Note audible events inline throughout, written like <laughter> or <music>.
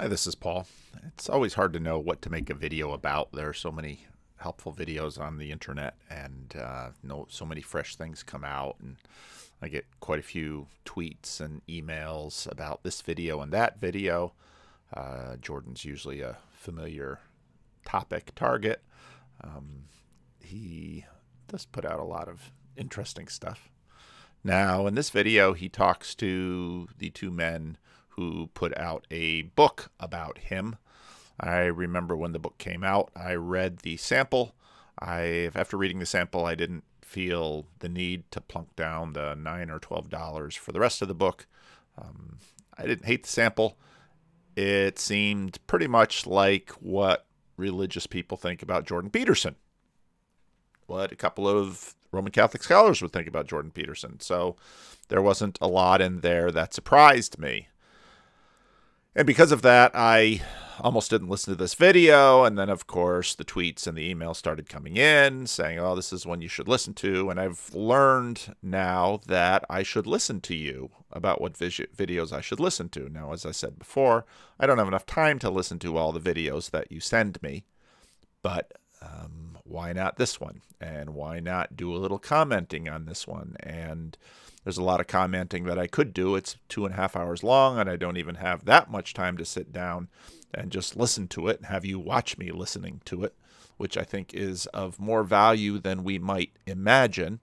Hi, this is Paul. It's always hard to know what to make a video about. There are so many helpful videos on the internet, and uh, no, so many fresh things come out, and I get quite a few tweets and emails about this video and that video. Uh, Jordan's usually a familiar topic target. Um, he does put out a lot of interesting stuff. Now, in this video, he talks to the two men who put out a book about him. I remember when the book came out, I read the sample. I after reading the sample, I didn't feel the need to plunk down the nine or twelve dollars for the rest of the book. Um, I didn't hate the sample. It seemed pretty much like what religious people think about Jordan Peterson. What a couple of Roman Catholic scholars would think about Jordan Peterson. So there wasn't a lot in there that surprised me. And because of that, I almost didn't listen to this video. And then, of course, the tweets and the emails started coming in saying, oh, this is one you should listen to. And I've learned now that I should listen to you about what videos I should listen to. Now, as I said before, I don't have enough time to listen to all the videos that you send me. But um, why not this one? And why not do a little commenting on this one? And there's a lot of commenting that I could do. It's two and a half hours long, and I don't even have that much time to sit down and just listen to it and have you watch me listening to it, which I think is of more value than we might imagine.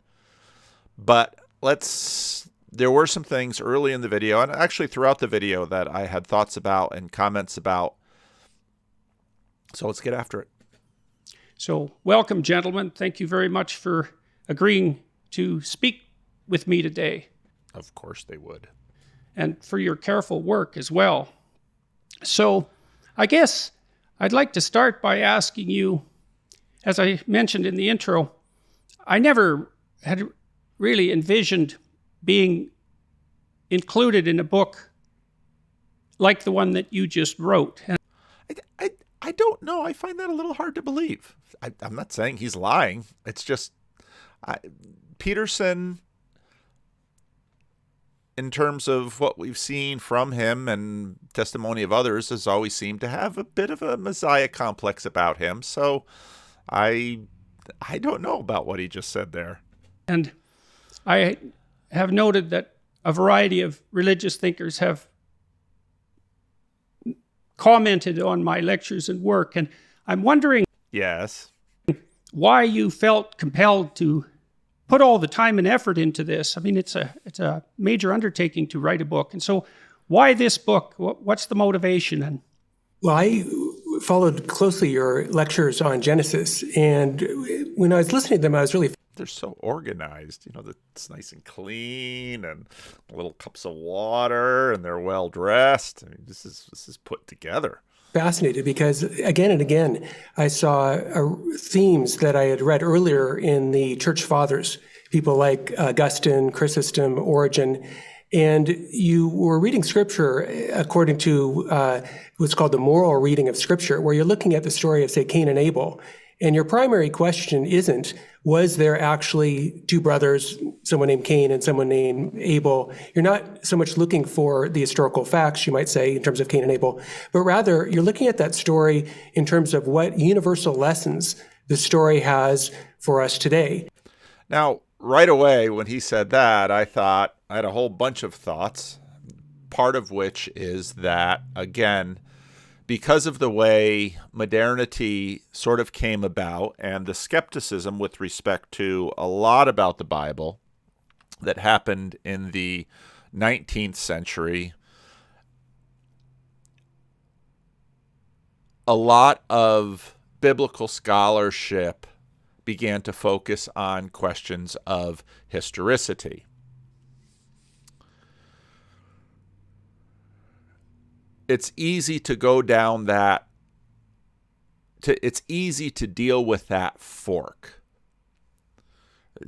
But let's. There were some things early in the video, and actually throughout the video, that I had thoughts about and comments about. So let's get after it. So, welcome, gentlemen. Thank you very much for agreeing to speak with me today. Of course they would. And for your careful work as well. So, I guess I'd like to start by asking you, as I mentioned in the intro, I never had really envisioned being included in a book like the one that you just wrote. I, I, I don't know. I find that a little hard to believe. I, am not saying he's lying. It's just I, Peterson in terms of what we've seen from him and testimony of others, has always seemed to have a bit of a messiah complex about him. So I I don't know about what he just said there. And I have noted that a variety of religious thinkers have commented on my lectures and work and I'm wondering yes why you felt compelled to put all the time and effort into this. I mean, it's a it's a major undertaking to write a book, and so why this book? What's the motivation? And well, I followed closely your lectures on Genesis, and when I was listening to them, I was really they're so organized. You know, it's nice and clean, and little cups of water, and they're well dressed. I mean, this is this is put together fascinated because again and again I saw uh, themes that I had read earlier in the church fathers, people like Augustine, Chrysostom, Origen, and you were reading scripture according to uh, what's called the moral reading of scripture, where you're looking at the story of, say, Cain and Abel, and your primary question isn't, was there actually two brothers, someone named Cain and someone named Abel? You're not so much looking for the historical facts, you might say, in terms of Cain and Abel, but rather you're looking at that story in terms of what universal lessons the story has for us today. Now, right away, when he said that, I thought, I had a whole bunch of thoughts, part of which is that, again, because of the way modernity sort of came about and the skepticism with respect to a lot about the Bible that happened in the 19th century, a lot of biblical scholarship began to focus on questions of historicity. It's easy to go down that to it's easy to deal with that fork.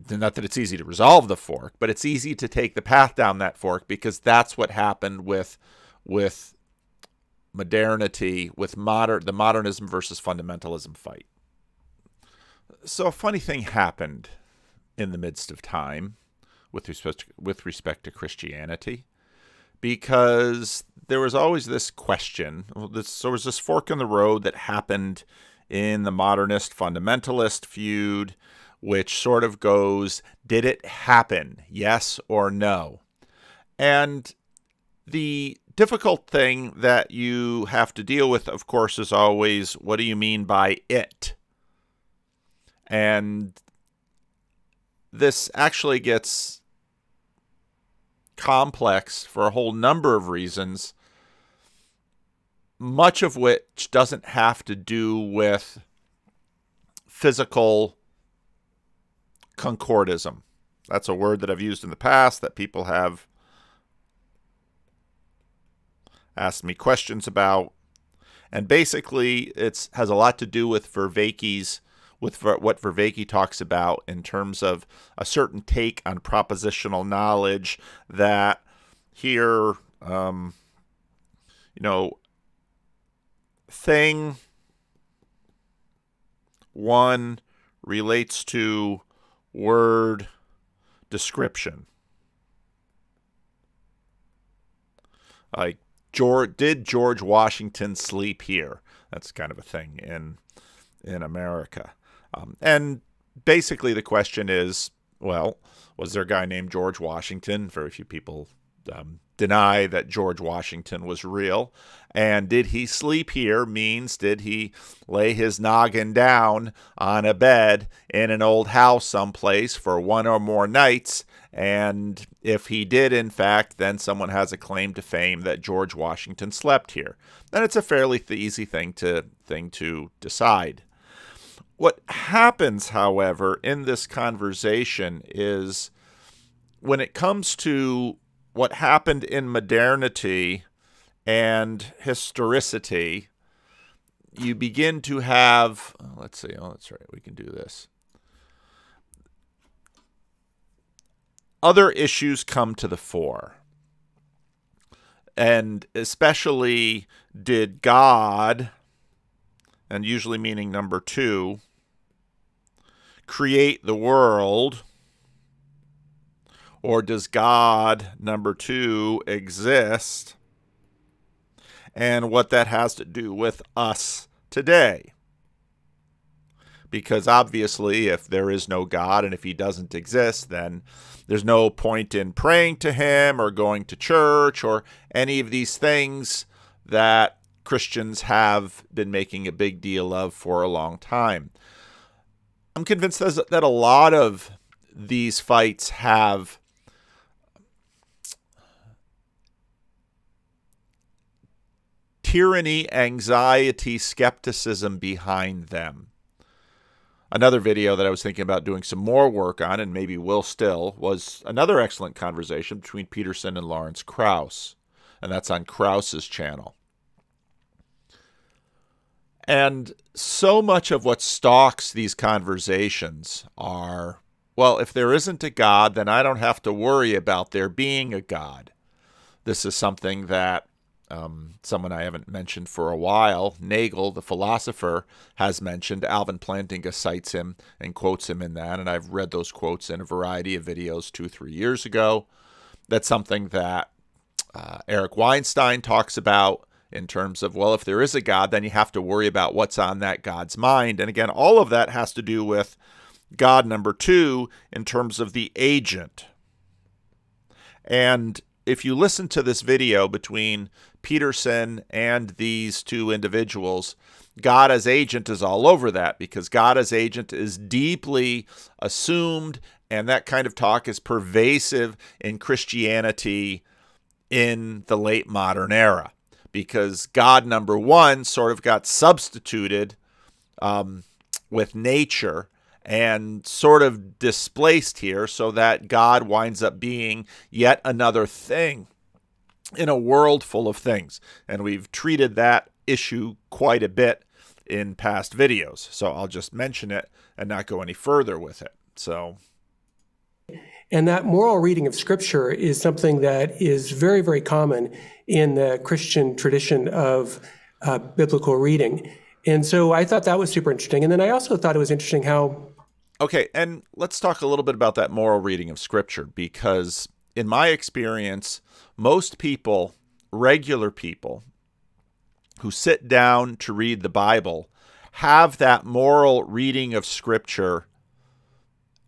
Not that it's easy to resolve the fork but it's easy to take the path down that fork because that's what happened with with modernity with modern the modernism versus fundamentalism fight. So a funny thing happened in the midst of time with respect to, with respect to Christianity because there was always this question. This, there was this fork in the road that happened in the modernist fundamentalist feud, which sort of goes, did it happen? Yes or no? And the difficult thing that you have to deal with, of course, is always what do you mean by it? And this actually gets complex for a whole number of reasons much of which doesn't have to do with physical concordism. That's a word that I've used in the past that people have asked me questions about. And basically, it has a lot to do with Vervaeke's, with what Vervaeke talks about in terms of a certain take on propositional knowledge that here, um, you know, thing one relates to word description. Like George did George Washington sleep here? That's kind of a thing in in America. Um, and basically the question is, well, was there a guy named George Washington? Very few people um, deny that George Washington was real. And did he sleep here means did he lay his noggin down on a bed in an old house someplace for one or more nights? And if he did, in fact, then someone has a claim to fame that George Washington slept here. Then it's a fairly easy thing to thing to decide. What happens, however, in this conversation is when it comes to what happened in modernity and historicity, you begin to have, oh, let's see, oh, that's right, we can do this. Other issues come to the fore. And especially, did God, and usually meaning number two, create the world? Or does God, number two, exist? And what that has to do with us today. Because obviously, if there is no God and if he doesn't exist, then there's no point in praying to him or going to church or any of these things that Christians have been making a big deal of for a long time. I'm convinced that a lot of these fights have tyranny, anxiety, skepticism behind them. Another video that I was thinking about doing some more work on, and maybe will still, was another excellent conversation between Peterson and Lawrence Krauss. And that's on Krauss's channel. And so much of what stalks these conversations are well, if there isn't a God, then I don't have to worry about there being a God. This is something that um, someone I haven't mentioned for a while, Nagel, the philosopher, has mentioned. Alvin Plantinga cites him and quotes him in that, and I've read those quotes in a variety of videos two, three years ago. That's something that uh, Eric Weinstein talks about in terms of, well, if there is a God, then you have to worry about what's on that God's mind. And again, all of that has to do with God number two in terms of the agent. And if you listen to this video between Peterson and these two individuals, God as agent is all over that because God as agent is deeply assumed, and that kind of talk is pervasive in Christianity in the late modern era because God number one sort of got substituted um, with nature and sort of displaced here so that God winds up being yet another thing in a world full of things. And we've treated that issue quite a bit in past videos. So I'll just mention it and not go any further with it. So. And that moral reading of Scripture is something that is very, very common in the Christian tradition of uh, biblical reading. And so I thought that was super interesting. And then I also thought it was interesting how Okay, and let's talk a little bit about that moral reading of Scripture because in my experience, most people, regular people, who sit down to read the Bible have that moral reading of Scripture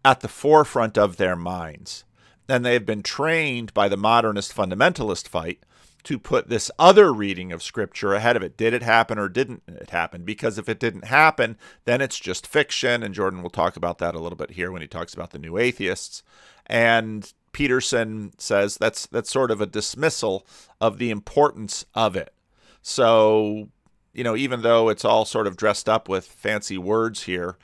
at the forefront of their minds. And they've been trained by the modernist fundamentalist fight to put this other reading of Scripture ahead of it. Did it happen or didn't it happen? Because if it didn't happen, then it's just fiction. And Jordan will talk about that a little bit here when he talks about the new atheists. And Peterson says that's that's sort of a dismissal of the importance of it. So, you know, even though it's all sort of dressed up with fancy words here,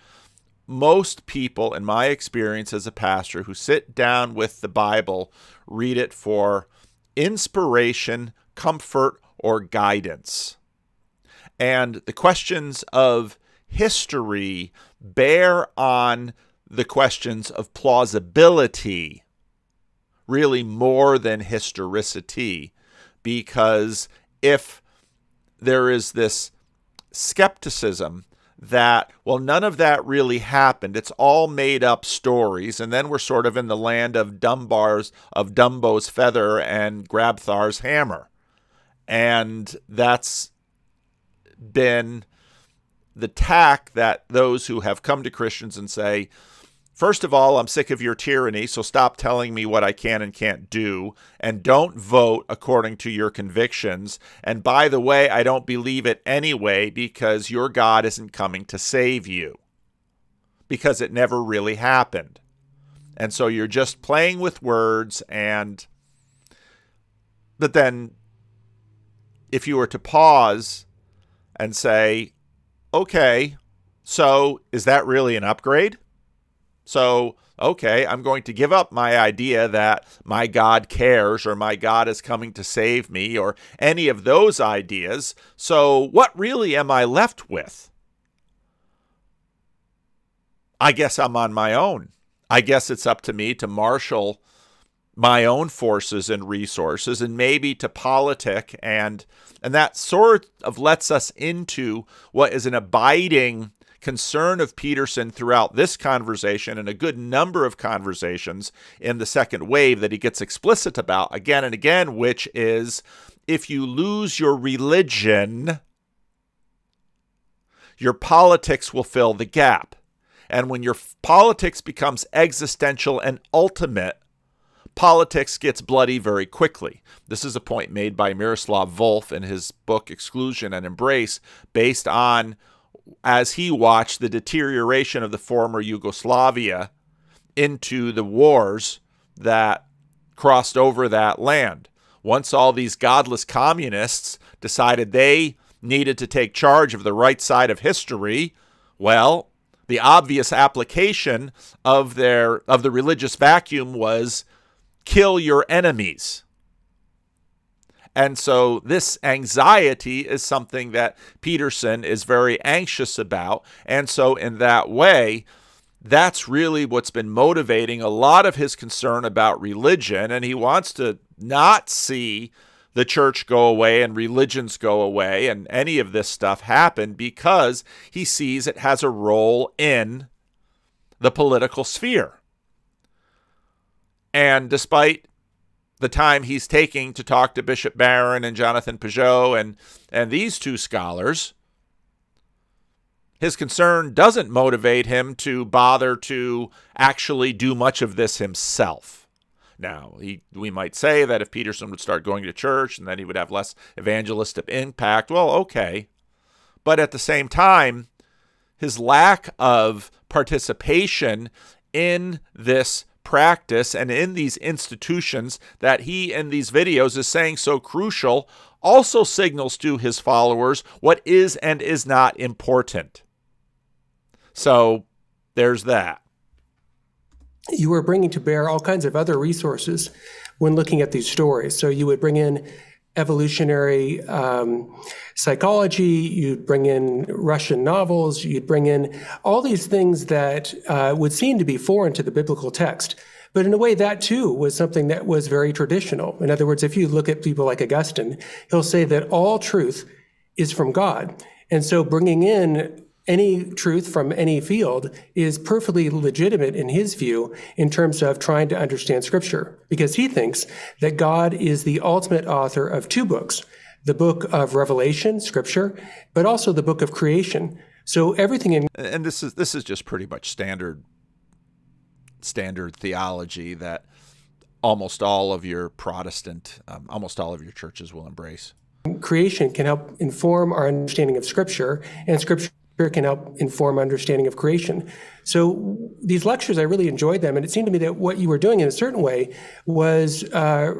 most people, in my experience as a pastor, who sit down with the Bible, read it for inspiration, comfort, or guidance. And the questions of history bear on the questions of plausibility really more than historicity because if there is this skepticism that, well, none of that really happened. It's all made up stories. And then we're sort of in the land of Dunbar's, of Dumbo's feather and Grabthar's hammer. And that's been the tack that those who have come to Christians and say, First of all, I'm sick of your tyranny, so stop telling me what I can and can't do, and don't vote according to your convictions. And by the way, I don't believe it anyway because your God isn't coming to save you, because it never really happened. And so you're just playing with words, and but then if you were to pause and say, okay, so is that really an upgrade? So, okay, I'm going to give up my idea that my God cares or my God is coming to save me or any of those ideas. So, what really am I left with? I guess I'm on my own. I guess it's up to me to marshal my own forces and resources and maybe to politic and and that sort of lets us into what is an abiding concern of Peterson throughout this conversation and a good number of conversations in the second wave that he gets explicit about again and again, which is if you lose your religion, your politics will fill the gap. And when your politics becomes existential and ultimate, politics gets bloody very quickly. This is a point made by Miroslav Volf in his book Exclusion and Embrace, based on as he watched the deterioration of the former Yugoslavia into the wars that crossed over that land. Once all these godless communists decided they needed to take charge of the right side of history, well, the obvious application of their of the religious vacuum was kill your enemies. And so this anxiety is something that Peterson is very anxious about. And so, in that way, that's really what's been motivating a lot of his concern about religion. And he wants to not see the church go away and religions go away and any of this stuff happen because he sees it has a role in the political sphere. And despite the time he's taking to talk to Bishop Barron and Jonathan Pageau and, and these two scholars, his concern doesn't motivate him to bother to actually do much of this himself. Now, he, we might say that if Peterson would start going to church and then he would have less evangelistic impact, well, okay. But at the same time, his lack of participation in this practice and in these institutions that he in these videos is saying so crucial also signals to his followers what is and is not important. So there's that. You were bringing to bear all kinds of other resources when looking at these stories. So you would bring in evolutionary um, psychology, you'd bring in Russian novels, you'd bring in all these things that uh, would seem to be foreign to the biblical text. But in a way, that too was something that was very traditional. In other words, if you look at people like Augustine, he'll say that all truth is from God. And so bringing in any truth from any field is perfectly legitimate in his view in terms of trying to understand scripture because he thinks that God is the ultimate author of two books the book of Revelation, scripture, but also the book of creation. So everything in and this is this is just pretty much standard standard theology that almost all of your Protestant, um, almost all of your churches will embrace. Creation can help inform our understanding of Scripture, and Scripture can help inform understanding of creation. So these lectures, I really enjoyed them, and it seemed to me that what you were doing in a certain way was uh,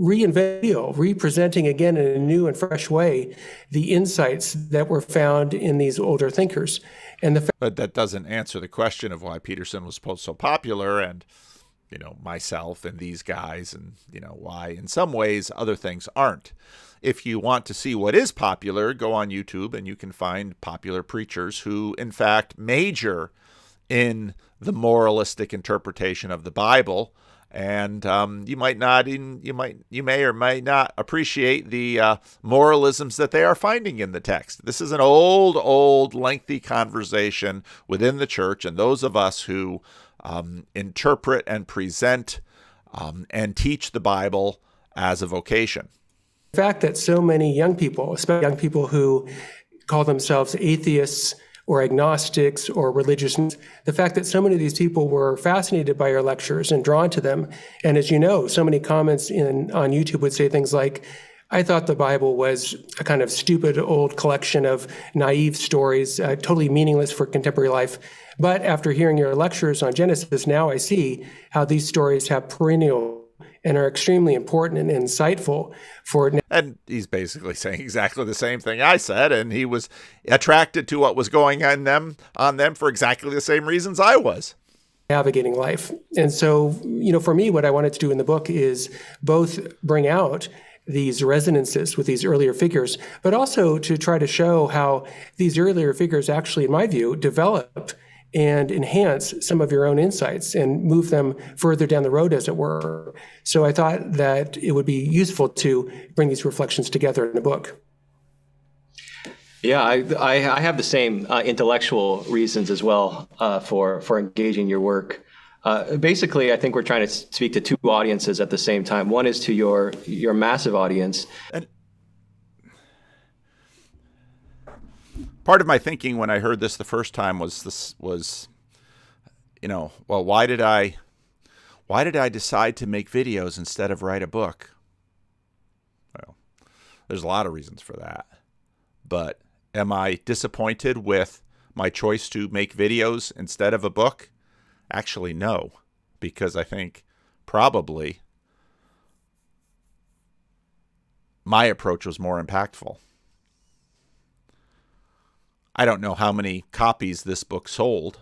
reinventing, representing again in a new and fresh way the insights that were found in these older thinkers. And the but that doesn't answer the question of why Peterson was so popular and you know myself and these guys and you know why in some ways other things aren't if you want to see what is popular go on youtube and you can find popular preachers who in fact major in the moralistic interpretation of the bible and um, you might not in, you might you may or may not appreciate the uh, moralisms that they are finding in the text. This is an old, old, lengthy conversation within the church, and those of us who um, interpret and present um, and teach the Bible as a vocation. The fact that so many young people, especially young people who call themselves atheists or agnostics or religious. The fact that so many of these people were fascinated by your lectures and drawn to them. And as you know, so many comments in on YouTube would say things like, I thought the Bible was a kind of stupid old collection of naive stories, uh, totally meaningless for contemporary life. But after hearing your lectures on Genesis, now I see how these stories have perennial and are extremely important and insightful for. And he's basically <laughs> saying exactly the same thing I said, and he was attracted to what was going on them on them for exactly the same reasons I was navigating life. And so, you know, for me, what I wanted to do in the book is both bring out these resonances with these earlier figures, but also to try to show how these earlier figures actually, in my view, develop and enhance some of your own insights and move them further down the road, as it were. So I thought that it would be useful to bring these reflections together in a book. Yeah, I, I, I have the same uh, intellectual reasons as well uh, for, for engaging your work. Uh, basically, I think we're trying to speak to two audiences at the same time. One is to your your massive audience, and part of my thinking when I heard this the first time was this was, you know, well, why did I, why did I decide to make videos instead of write a book? Well, there's a lot of reasons for that, but am I disappointed with my choice to make videos instead of a book? Actually, no, because I think probably my approach was more impactful. I don't know how many copies this book sold.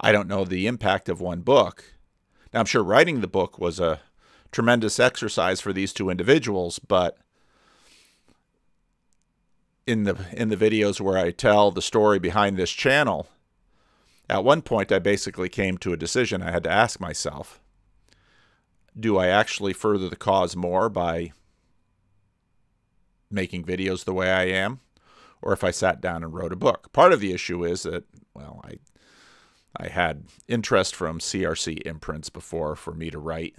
I don't know the impact of one book. Now, I'm sure writing the book was a tremendous exercise for these two individuals, but in the in the videos where I tell the story behind this channel, at one point I basically came to a decision I had to ask myself, do I actually further the cause more by making videos the way I am? Or if I sat down and wrote a book. Part of the issue is that, well, I I had interest from CRC imprints before for me to write,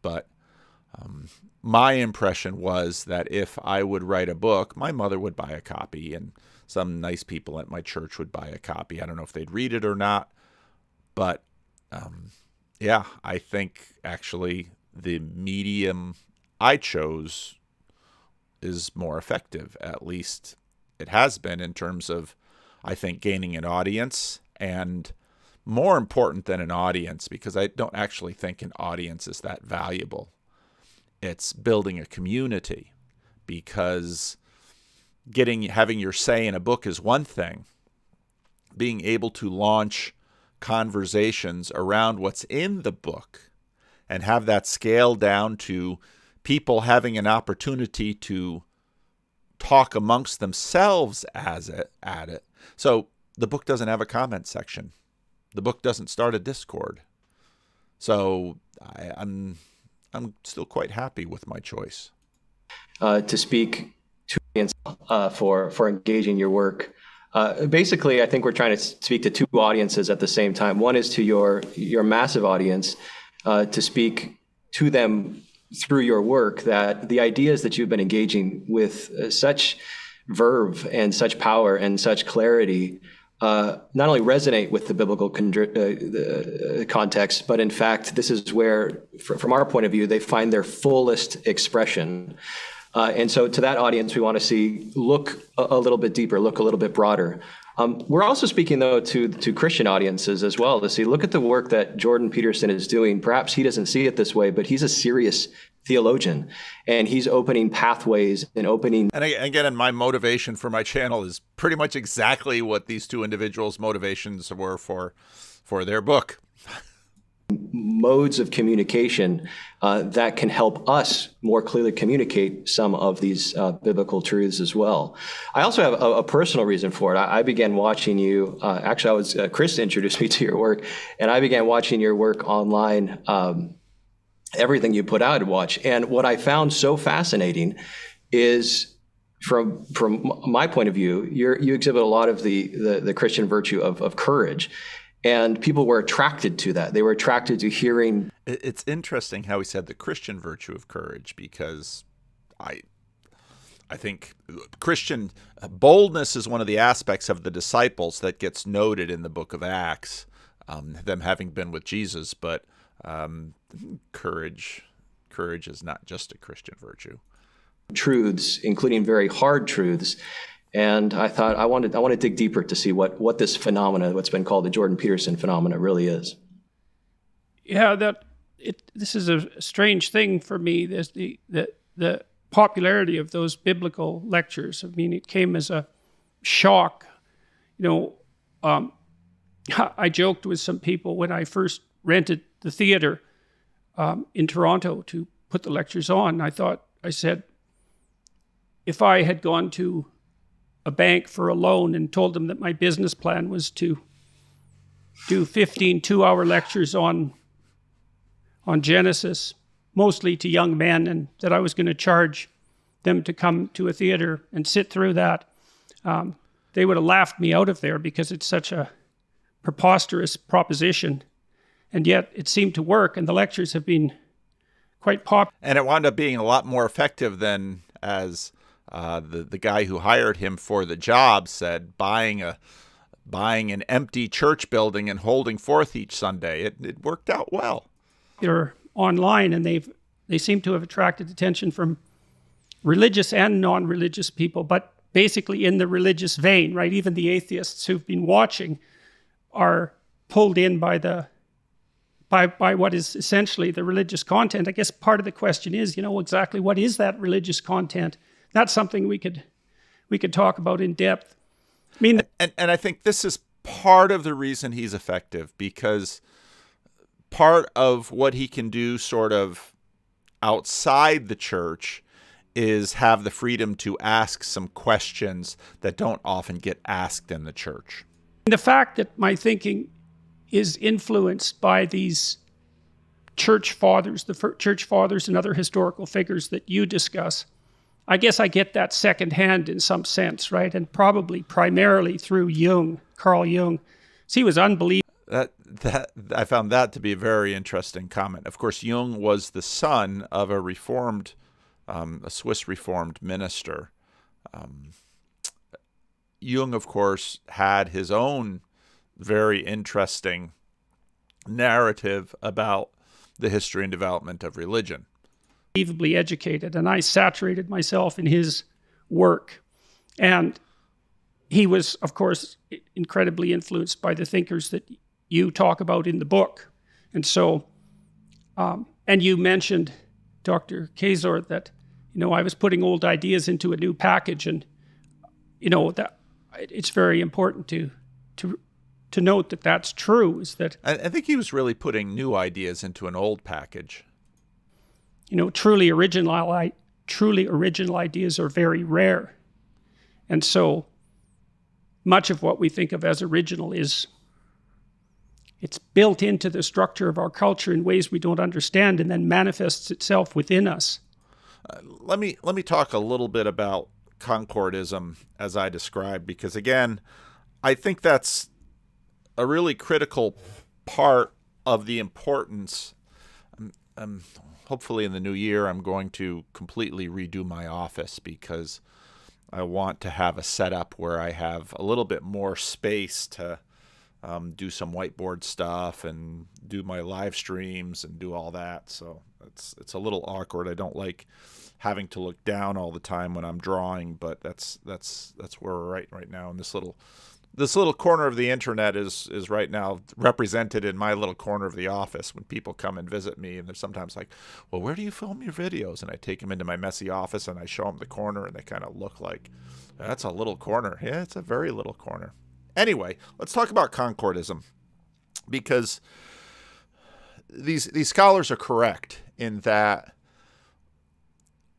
but um, my impression was that if I would write a book, my mother would buy a copy, and some nice people at my church would buy a copy. I don't know if they'd read it or not, but um, yeah, I think actually the medium I chose is more effective, at least it has been in terms of, I think, gaining an audience and more important than an audience because I don't actually think an audience is that valuable. It's building a community because getting having your say in a book is one thing. Being able to launch conversations around what's in the book and have that scale down to people having an opportunity to talk amongst themselves as it at it. So the book doesn't have a comment section. The book doesn't start a Discord. So I, I'm I'm still quite happy with my choice. Uh, to speak to uh, for for engaging your work, Uh, basically, I think we're trying to speak to two audiences at the same time. One is to your your massive audience, uh, to speak to them through your work that the ideas that you've been engaging with uh, such verve and such power and such clarity uh, not only resonate with the biblical uh, the, context, but in fact, this is where, fr- from our point of view, they find their fullest expression. Uh, and so, to that audience, we want to see look a, a little bit deeper, look a little bit broader. Um, we're also speaking, though, to to Christian audiences as well to see. Look at the work that Jordan Peterson is doing. Perhaps he doesn't see it this way, but he's a serious theologian and he's opening pathways and opening and again my motivation for my channel is pretty much exactly what these two individuals motivations were for for their book <laughs> modes of communication uh, that can help us more clearly communicate some of these uh, biblical truths as well. I also have a, a personal reason for it. I, I began watching you. Uh, actually, I was uh, Chris <laughs> introduced me to your work, and I began watching your work online. Um, everything you put out to watch. And what I found so fascinating is from from my point of view, you you exhibit a lot of the, the, the Christian virtue of, of courage. And people were attracted to that. They were attracted to hearing. It's interesting how he said the Christian virtue of courage because I I think Christian boldness is one of the aspects of the disciples that gets noted in the book of Acts, um, them having been with Jesus. But um, courage, courage is not just a Christian virtue. Truths, including very hard truths, and I thought I wanted I want to dig deeper to see what what this phenomena, what's been called the Jordan Peterson phenomena, really is. Yeah, that it. This is a strange thing for me. There's the the the popularity of those biblical lectures. I mean, it came as a shock. You know, um, <laughs> I joked with some people when I first rented the theater um, in Toronto to put the lectures on. I thought, I said, if I had gone to a bank for a loan and told them that my business plan was to do 15 two hour lectures on, on Genesis, mostly to young men, and that I was going to charge them to come to a theater and sit through that, um, they would have laughed me out of there because it's such a preposterous proposition and yet it seemed to work, and the lectures have been quite popular. And it wound up being a lot more effective than as uh, the the guy who hired him for the job said, buying a buying an empty church building and holding forth each Sunday. It it worked out well. They're online, and they've they seem to have attracted attention from religious and non-religious people, but basically in the religious vein, right? Even the atheists who've been watching are pulled in by the by, by what is essentially the religious content. I guess part of the question is, you know, exactly what is that religious content? That's something we could we could talk about in depth. I mean, and, and I think this is part of the reason he's effective because part of what he can do sort of outside the church is have the freedom to ask some questions that don't often get asked in the church. The fact that my thinking is influenced by these church fathers, the church fathers and other historical figures that you discuss. I guess I get that secondhand in some sense, right? And probably primarily through Jung, Carl Jung. So he was unbelievable. That that I found that to be a very interesting comment. Of course, Jung was the son of a reformed, um, a Swiss reformed minister. Um, Jung, of course, had his own very interesting narrative about the history and development of religion. Unbelievably educated, and I saturated myself in his work. And he was, of course, incredibly influenced by the thinkers that you talk about in the book. And so, um, and you mentioned, Dr. Kaczor, that, you know, I was putting old ideas into a new package. And, you know, that it's very important to, to to note that that's true is that I, I think he was really putting new ideas into an old package. You know, truly original truly original ideas are very rare. And so much of what we think of as original is it's built into the structure of our culture in ways we don't understand and then manifests itself within us. Uh, let me let me talk a little bit about concordism as I described, because again, I think that's a really critical part of the importance. Um, um, hopefully, in the new year, I'm going to completely redo my office because I want to have a setup where I have a little bit more space to um, do some whiteboard stuff and do my live streams and do all that. So it's it's a little awkward. I don't like having to look down all the time when I'm drawing, but that's that's that's where we're right right now in this little this little corner of the internet is is right now represented in my little corner of the office when people come and visit me and they're sometimes like well where do you film your videos? And i take them into my messy office and i show them the corner and they kind of look like that's a little corner. Yeah it's a very little corner. Anyway let's talk about concordism because these these scholars are correct in that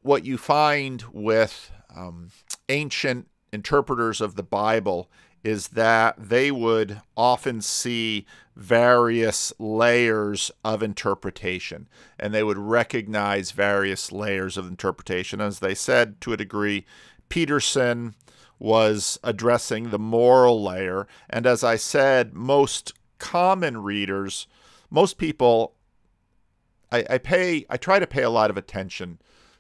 what you find with um, ancient interpreters of the bible is that they would often see various layers of interpretation and they would recognize various layers of interpretation. As they said to a degree, Peterson was addressing the moral layer. And as I said, most common readers, most people, I, I pay, I try to pay a lot of attention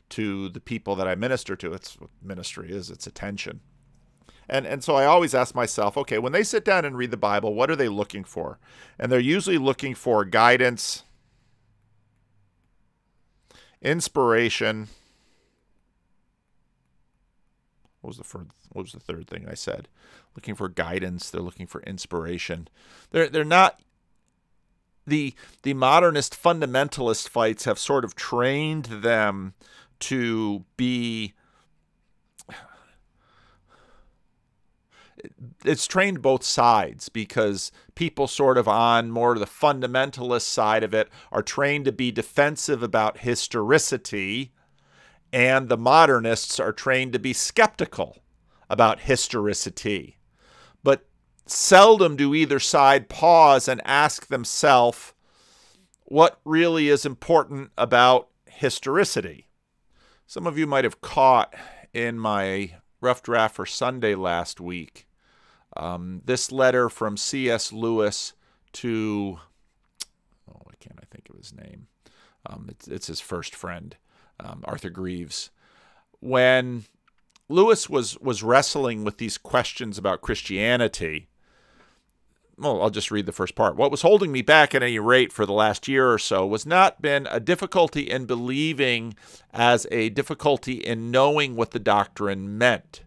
to the people that I minister to. It's what ministry is, it's attention. And and so I always ask myself, okay, when they sit down and read the Bible, what are they looking for? And they're usually looking for guidance, inspiration. What was the first, what was the third thing I said? Looking for guidance, they're looking for inspiration. They're they're not the the modernist fundamentalist fights have sort of trained them to be it's trained both sides because people sort of on more of the fundamentalist side of it are trained to be defensive about historicity and the modernists are trained to be skeptical about historicity. But seldom do either side pause and ask themselves what really is important about historicity. Some of you might have caught in my rough draft for sunday last week um, this letter from C.S. Lewis to, oh, why can't I think of his name? Um, it's, it's, his first friend, um, Arthur Greeves. When Lewis was, was wrestling with these questions about Christianity, well, I'll just read the first part. What was holding me back at any rate for the last year or so was not been a difficulty in believing as a difficulty in knowing what the doctrine meant.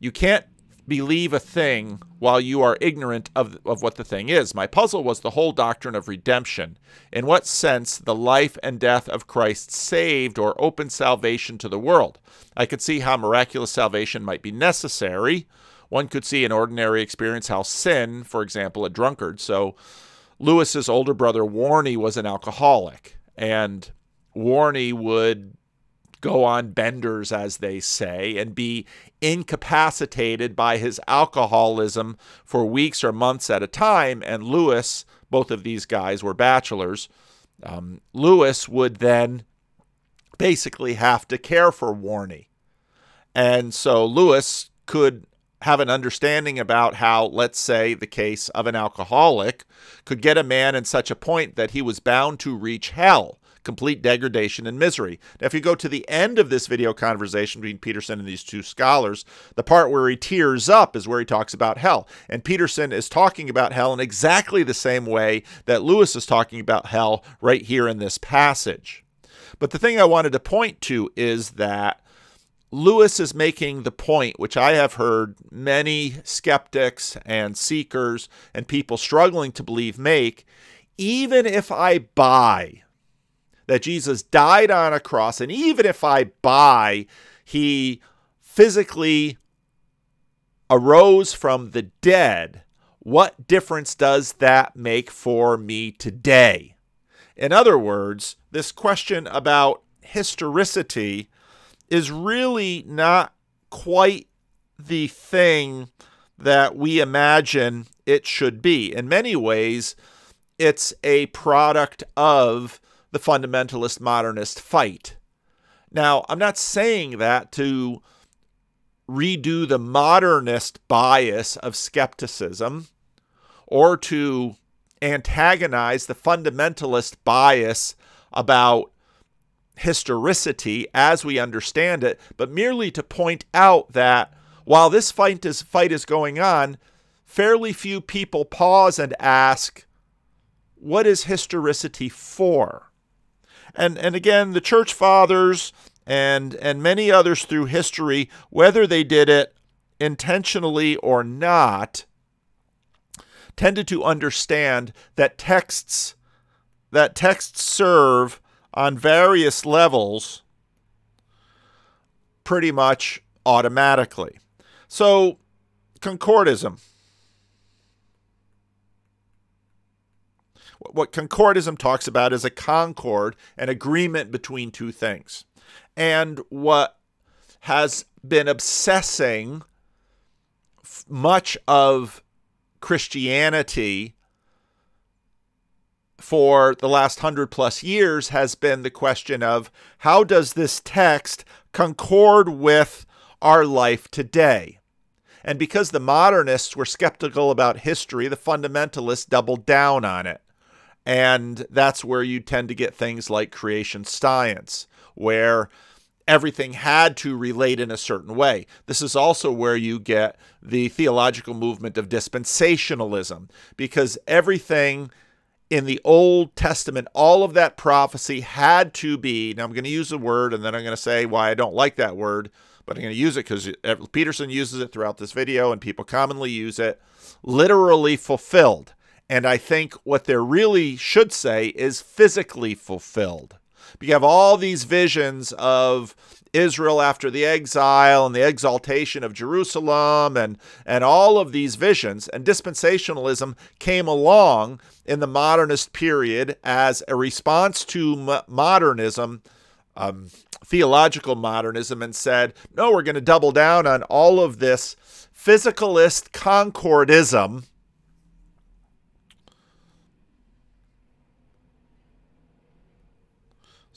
You can't believe a thing while you are ignorant of, of what the thing is. My puzzle was the whole doctrine of redemption. In what sense the life and death of Christ saved or opened salvation to the world? I could see how miraculous salvation might be necessary. One could see in ordinary experience how sin, for example, a drunkard. So Lewis's older brother Warnie was an alcoholic, and Warnie would go on benders, as they say, and be incapacitated by his alcoholism for weeks or months at a time. And Lewis, both of these guys were bachelors, um, Lewis would then basically have to care for Warnie. And so Lewis could have an understanding about how, let's say, the case of an alcoholic could get a man in such a point that he was bound to reach hell complete degradation and misery. Now, if you go to the end of this video conversation between Peterson and these two scholars, the part where he tears up is where he talks about hell. And Peterson is talking about hell in exactly the same way that Lewis is talking about hell right here in this passage. But the thing I wanted to point to is that Lewis is making the point, which I have heard many skeptics and seekers and people struggling to believe make. Even if I buy that Jesus died on a cross, and even if I buy he physically arose from the dead, what difference does that make for me today? In other words, this question about historicity is really not quite the thing that we imagine it should be. In many ways, it's a product of the fundamentalist modernist fight. Now, I'm not saying that to redo the modernist bias of skepticism or to antagonize the fundamentalist bias about historicity as we understand it, but merely to point out that while this fight is, fight is going on, fairly few people pause and ask, what is historicity for? And, and again, the church fathers and, and many others through history, whether they did it intentionally or not, tended to understand that texts that texts serve on various levels pretty much automatically. So, concordism. What concordism talks about is a concord, an agreement between two things. And what has been obsessing much of Christianity for the last hundred plus years has been the question of how does this text concord with our life today? And because the modernists were skeptical about history, the fundamentalists doubled down on it. And that's where you tend to get things like creation science, where everything had to relate in a certain way. This is also where you get the theological movement of dispensationalism, because everything in the Old Testament, all of that prophecy had to be. Now, I'm going to use a word and then I'm going to say why I don't like that word, but I'm going to use it because Peterson uses it throughout this video and people commonly use it literally fulfilled. And I think what there really should say is physically fulfilled. You have all these visions of Israel after the exile and the exaltation of Jerusalem and, and all of these visions. And dispensationalism came along in the modernist period as a response to modernism, um, theological modernism, and said, no, we're going to double down on all of this physicalist concordism.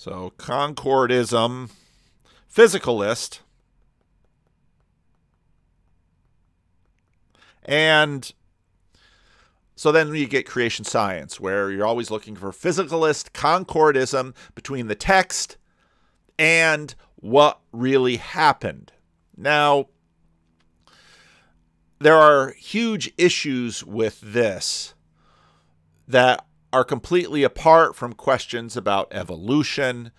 So, concordism physicalist. And so then you get creation science, where you're always looking for physicalist concordism between the text and what really happened. Now, there are huge issues with this that are completely apart from questions about evolution,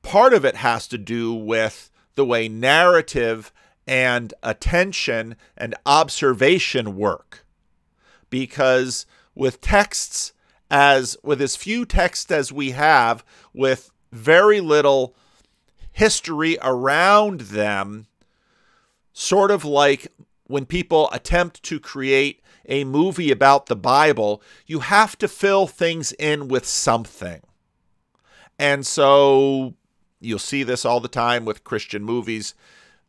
part of it has to do with the way narrative and attention and observation work. Because with texts, as with as few texts as we have, with very little history around them, sort of like when people attempt to create a movie about the Bible, you have to fill things in with something. And so You'll see this all the time with Christian movies.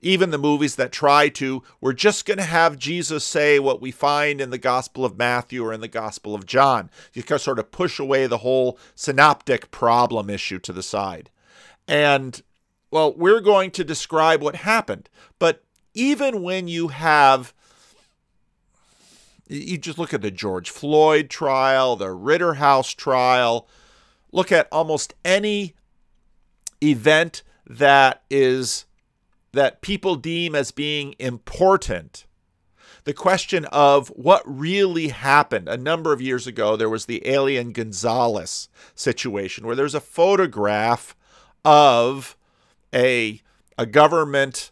Even the movies that try to, we're just going to have Jesus say what we find in the Gospel of Matthew or in the Gospel of John. You can sort of push away the whole synoptic problem issue to the side. And, well, we're going to describe what happened. But even when you have you just look at the George Floyd trial, the Rittenhouse trial, look at almost any event that is that people deem as being important the question of what really happened. A number of years ago, there was the Elian Gonzalez situation where there's a photograph of a, a government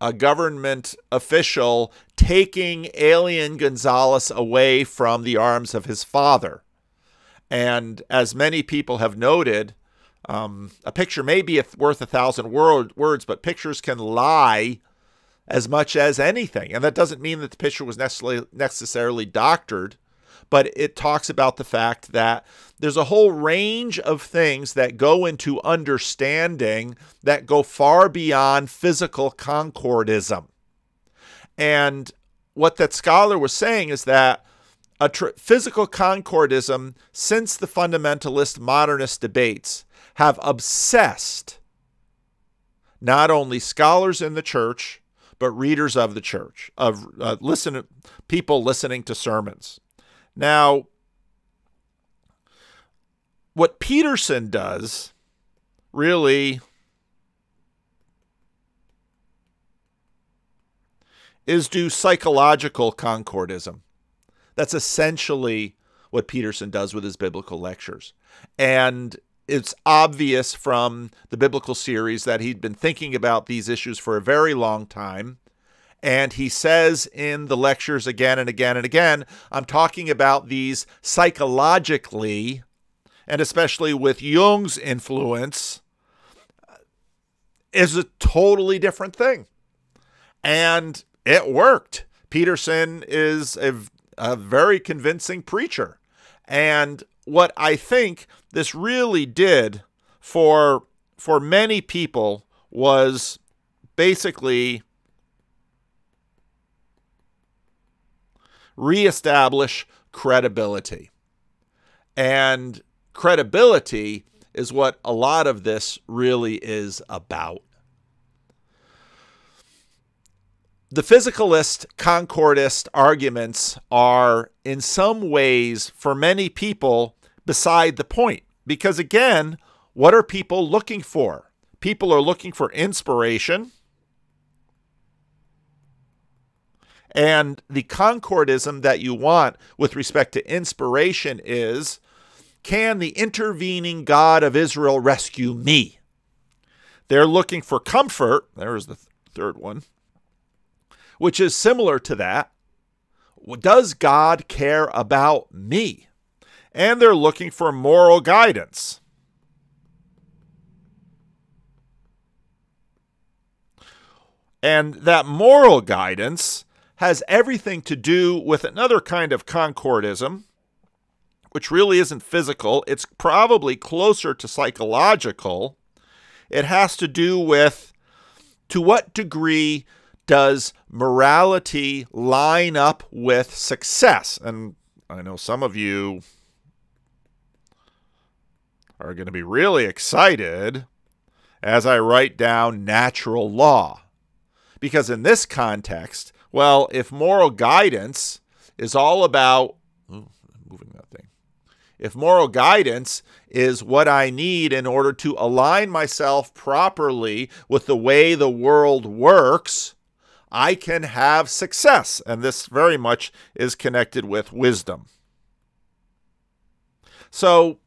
a government official taking Elian Gonzalez away from the arms of his father. And as many people have noted, um, a picture may be worth a thousand word, words, but pictures can lie as much as anything. And that doesn't mean that the picture was necessarily, necessarily doctored, but it talks about the fact that there's a whole range of things that go into understanding that go far beyond physical concordism. And what that scholar was saying is that a physical concordism, since the fundamentalist modernist debates, have obsessed not only scholars in the church, but readers of the church, of uh, listen, people listening to sermons. Now, what Peterson does really is do psychological concordism. That's essentially what Peterson does with his biblical lectures. And it's obvious from the biblical series that he'd been thinking about these issues for a very long time. And he says in the lectures again and again and again, I'm talking about these psychologically, and especially with Jung's influence, uh, is a totally different thing. And it worked. Peterson is a, a very convincing preacher. And what I think this really did for for many people was basically reestablish credibility. And credibility is what a lot of this really is about. The physicalist concordist arguments are, in some ways, for many people, beside the point. Because again, what are people looking for? People are looking for inspiration. And the concordism that you want with respect to inspiration is can the intervening God of Israel rescue me? They're looking for comfort. There's the third one, which is similar to that. Does God care about me? and they're looking for moral guidance. And that moral guidance has everything to do with another kind of concordism, which really isn't physical. It's probably closer to psychological. It has to do with to what degree does morality line up with success? And I know some of you are going to be really excited as I write down natural law. Because in this context, well, if moral guidance is all about ooh, moving that thing. If moral guidance is what I need in order to align myself properly with the way the world works, I can have success. And this very much is connected with wisdom. So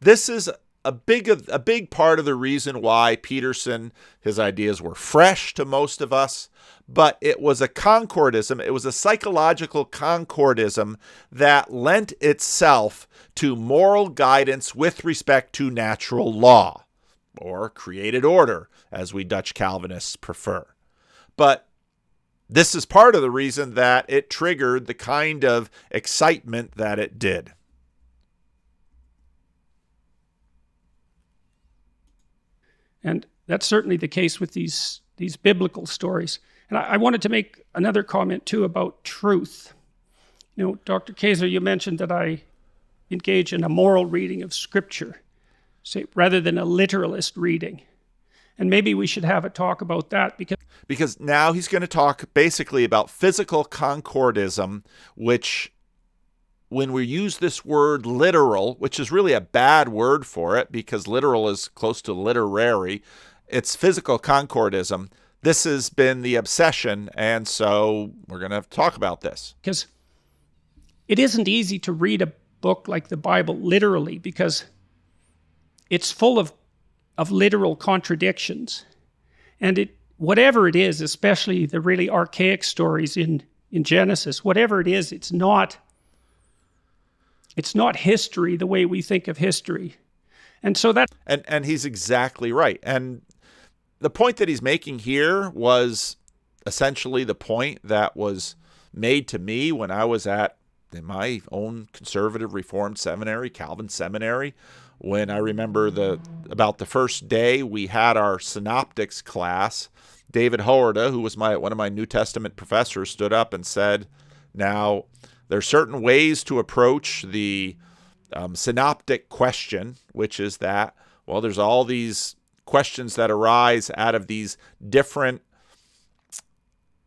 this is a big a big part of the reason why Peterson his ideas were fresh to most of us, but it was a concordism, it was a psychological concordism that lent itself to moral guidance with respect to natural law or created order as we Dutch Calvinists prefer. But this is part of the reason that it triggered the kind of excitement that it did. And that's certainly the case with these, these biblical stories. And I, I wanted to make another comment too about truth. You know, Dr. Kaczor, you mentioned that I engage in a moral reading of Scripture, say, rather than a literalist reading. And maybe we should have a talk about that because because now he's going to talk basically about physical concordism, which when we use this word literal, which is really a bad word for it because literal is close to literary, it's physical concordism. This has been the obsession, and so we're going to talk about this. Because it isn't easy to read a book like the Bible literally because it's full of, of literal contradictions. And it whatever it is, especially the really archaic stories in, in Genesis, whatever it is, it's not it's not history the way we think of history. And so that and and he's exactly right. And the point that he's making here was essentially the point that was made to me when I was at my own conservative reformed seminary, Calvin Seminary, when I remember the about the first day we had our synoptics class, David Holwerda, who was my one of my New Testament professors, stood up and said, "Now there are certain ways to approach the um, synoptic question, which is that, well, there's all these questions that arise out of these different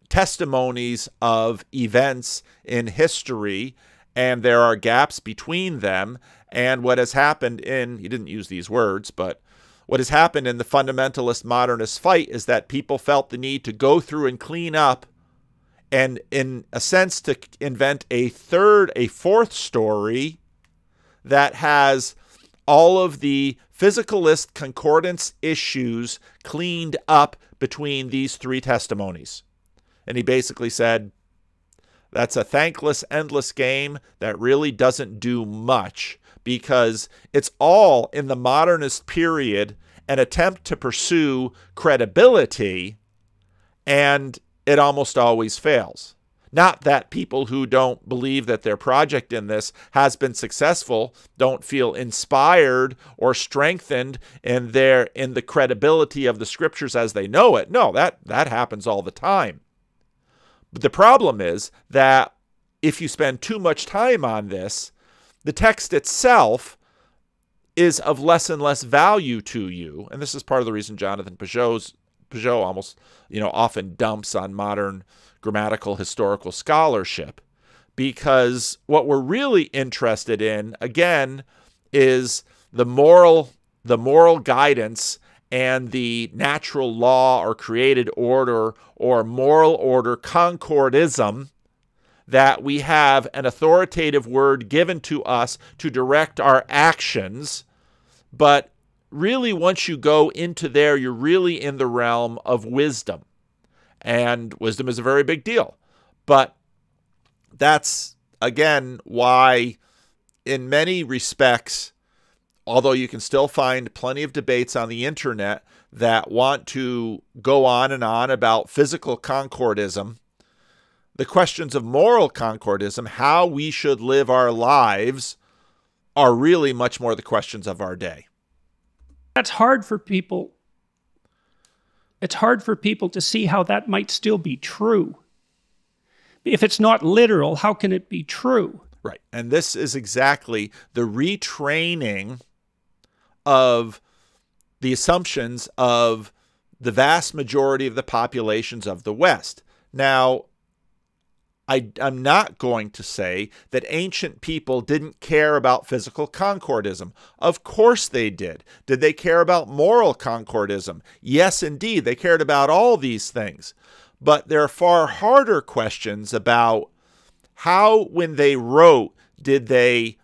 testimonies of events in history, and there are gaps between them. And what has happened in, he didn't use these words, but what has happened in the fundamentalist modernist fight is that people felt the need to go through and clean up and, in a sense, to invent a third, a fourth story that has all of the physicalist concordance issues cleaned up between these three testimonies. And he basically said, that's a thankless, endless game that really doesn't do much because it's all in the modernist period an attempt to pursue credibility, and it almost always fails. Not that people who don't believe that their project in this has been successful don't feel inspired or strengthened in their in the credibility of the scriptures as they know it. No, that that happens all the time. But the problem is that if you spend too much time on this, the text itself is of less and less value to you. And this is part of the reason Jonathan Pageau's Pageau almost, you know, often dumps on modern grammatical historical scholarship because what we're really interested in again is the moral the moral guidance and the natural law or created order or moral order concordism that we have an authoritative word given to us to direct our actions. But really once you go into there you're really in the realm of wisdom and wisdom is a very big deal. But that's, again, why, in many respects, although you can still find plenty of debates on the internet that want to go on and on about physical concordism, the questions of moral concordism, how we should live our lives, are really much more the questions of our day. That's hard for people it's hard for people to see how that might still be true. If it's not literal, how can it be true? Right. And this is exactly the retraining of the assumptions of the vast majority of the populations of the West. Now, I, am not going to say that ancient people didn't care about physical concordism. Of course they did. Did they care about moral concordism? Yes, indeed. They cared about all these things. But there are far harder questions about how, when they wrote, did they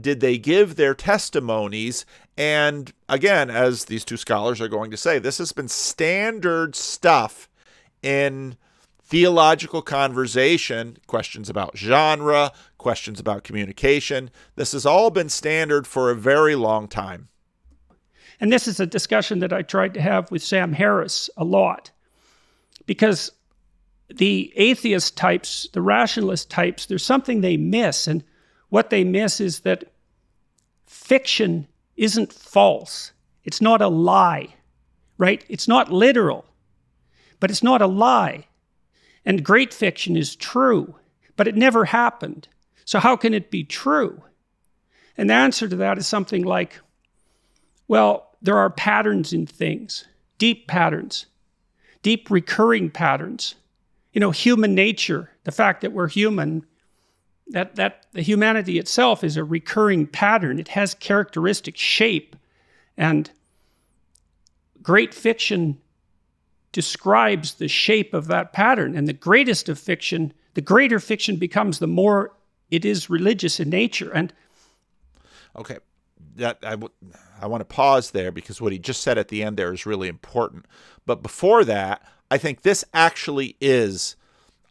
did they give their testimonies and again as these two scholars are going to say this has been standard stuff in theological conversation, questions about genre, questions about communication. This has all been standard for a very long time. And this is a discussion that I tried to have with Sam Harris a lot because the atheist types, the rationalist types, there's something they miss. And what they miss is that fiction isn't false, it's not a lie, right? It's not literal, but it's not a lie. And great fiction is true, but it never happened. So how can it be true? And the answer to that is something like, well, there are patterns in things, deep patterns, deep recurring patterns. You know, human nature, the fact that we're human, that, that the humanity itself is a recurring pattern. It has characteristic shape. And great fiction describes the shape of that pattern. And the greatest of fiction, the greater fiction becomes, the more it is religious in nature. And okay, that I, I want to pause there because what he just said at the end there is really important. But before that, I think this actually is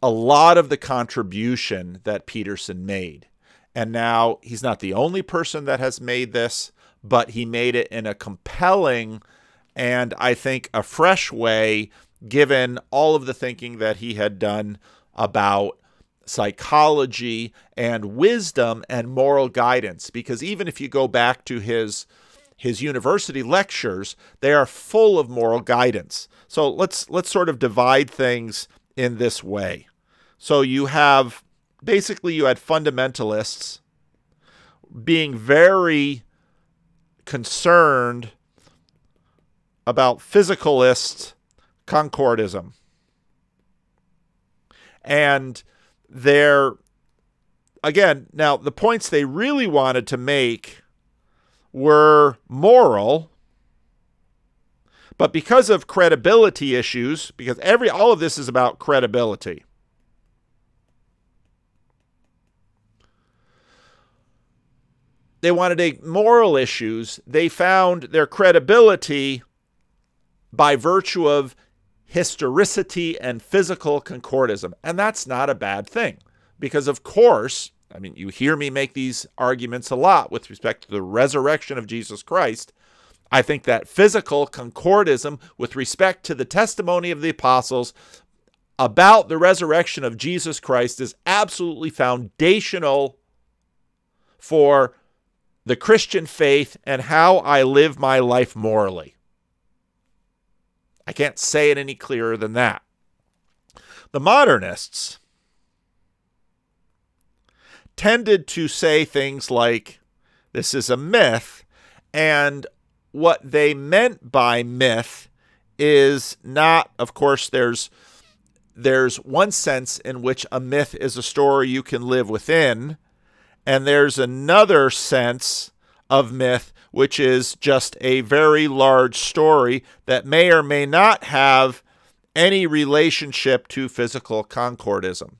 a lot of the contribution that Peterson made. And now he's not the only person that has made this, but he made it in a compelling and I think a fresh way, given all of the thinking that he had done about psychology and wisdom and moral guidance. Because even if you go back to his his university lectures, they are full of moral guidance. So let's let's sort of divide things in this way. So you have basically you had fundamentalists being very concerned about physicalist concordism. And they're, again, now the points they really wanted to make were moral, but because of credibility issues, because every all of this is about credibility. They wanted a moral issues. They found their credibility by virtue of historicity and physical concordism. And that's not a bad thing because, of course, I mean, you hear me make these arguments a lot with respect to the resurrection of Jesus Christ. I think that physical concordism with respect to the testimony of the apostles about the resurrection of Jesus Christ is absolutely foundational for the Christian faith and how I live my life morally. I can't say it any clearer than that. The modernists tended to say things like, this is a myth, and what they meant by myth is not, of course, there's there's one sense in which a myth is a story you can live within, and there's another sense of myth which is just a very large story that may or may not have any relationship to physical concordism.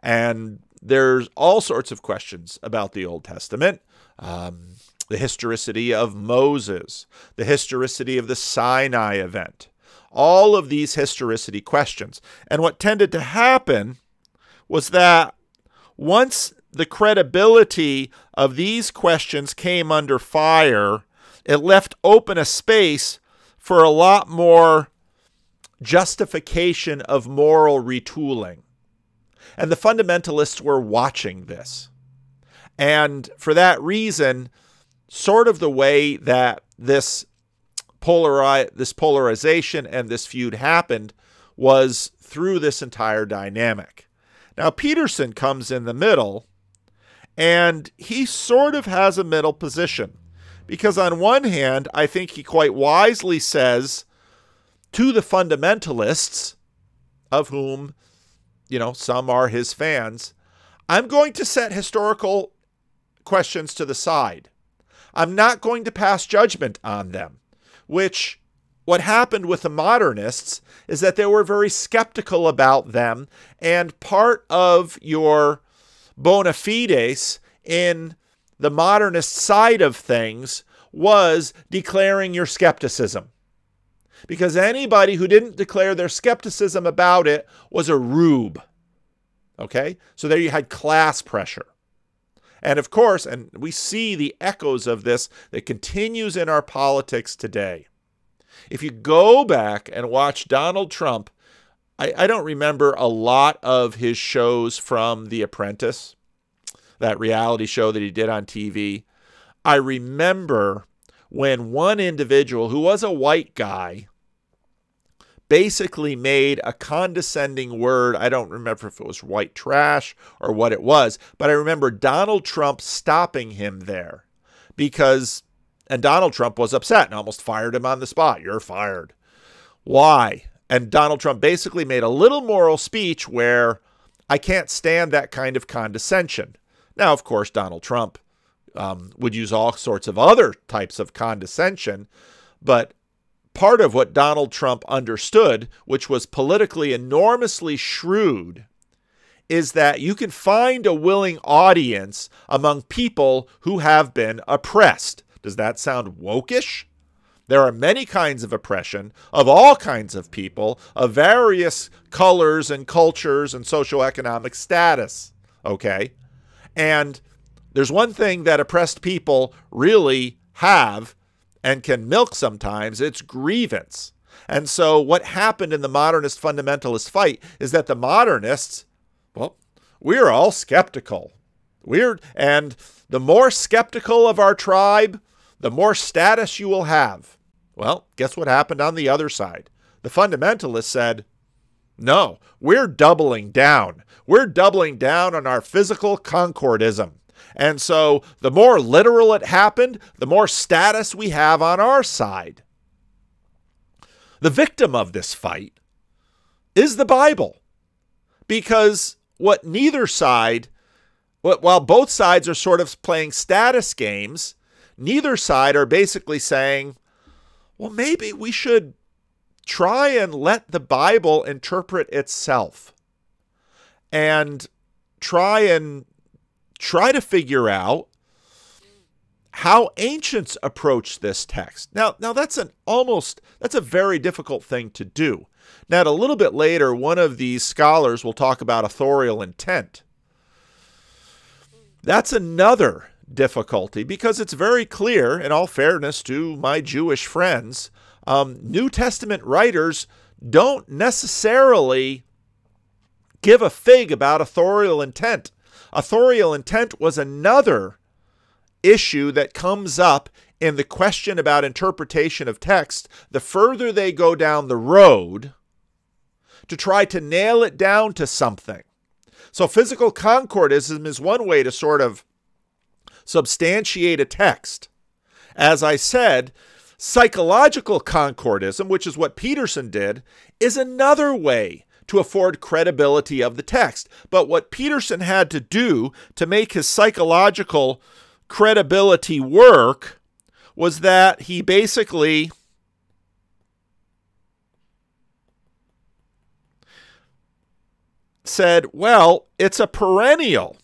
And there's all sorts of questions about the Old Testament. Um, the historicity of Moses, the historicity of the Sinai event, all of these historicity questions. And what tended to happen was that once the credibility of these questions came under fire, it left open a space for a lot more justification of moral retooling. And the fundamentalists were watching this. And for that reason, sort of the way that this polari- this polarization and this feud happened was through this entire dynamic. Now Peterson comes in the middle and he sort of has a middle position. Because on one hand, I think he quite wisely says to the fundamentalists, of whom, you know, some are his fans, I'm going to set historical questions to the side. I'm not going to pass judgment on them, which what happened with the modernists is that they were very skeptical about them. And part of your bona fides in the modernist side of things was declaring your skepticism. Because anybody who didn't declare their skepticism about it was a rube. Okay? So there you had class pressure. And of course, and we see the echoes of this that continues in our politics today. If you go back and watch Donald Trump, I, I don't remember a lot of his shows from The Apprentice that reality show that he did on TV. I remember when one individual who was a white guy basically made a condescending word. I don't remember if it was white trash or what it was, but I remember Donald Trump stopping him there because, and Donald Trump was upset and almost fired him on the spot. You're fired. Why? And Donald Trump basically made a little moral speech where I can't stand that kind of condescension. Now, of course, Donald Trump um, would use all sorts of other types of condescension, but part of what Donald Trump understood, which was politically enormously shrewd, is that you can find a willing audience among people who have been oppressed. Does that sound wokish? There are many kinds of oppression of all kinds of people, of various colors and cultures and socioeconomic status. Okay? And there's one thing that oppressed people really have and can milk sometimes it's grievance. And so, what happened in the modernist fundamentalist fight is that the modernists, well, we're all skeptical. We're, and the more skeptical of our tribe, the more status you will have. Well, guess what happened on the other side? The fundamentalists said, no, we're doubling down. We're doubling down on our physical concordism. And so the more literal it happened, the more status we have on our side. the victim of this fight is the Bible. Because what neither side, while both sides are sort of playing status games, neither side are basically saying, well, maybe we should try and let the Bible interpret itself and try and try to figure out how ancients approach this text. Now, now that's an almost that's a very difficult thing to do. Now, a little bit later, one of these scholars will talk about authorial intent. That's another difficulty because it's very clear, in all fairness to my Jewish friends, um, New Testament writers don't necessarily give a fig about authorial intent. Authorial intent was another issue that comes up in the question about interpretation of text. The further they go down the road to try to nail it down to something. So, physical concordism is one way to sort of substantiate a text. As I said, psychological concordism, which is what Peterson did, is another way to afford credibility of the text. But what Peterson had to do to make his psychological credibility work was that he basically said, well, it's a perennial.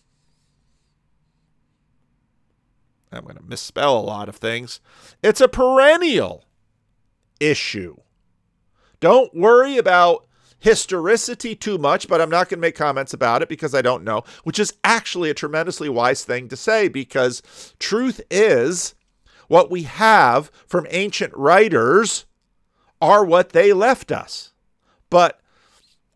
I'm going to misspell a lot of things. It's a perennial issue. Don't worry about historicity too much, but I'm not going to make comments about it because I don't know, which is actually a tremendously wise thing to say because truth is what we have from ancient writers are what they left us. But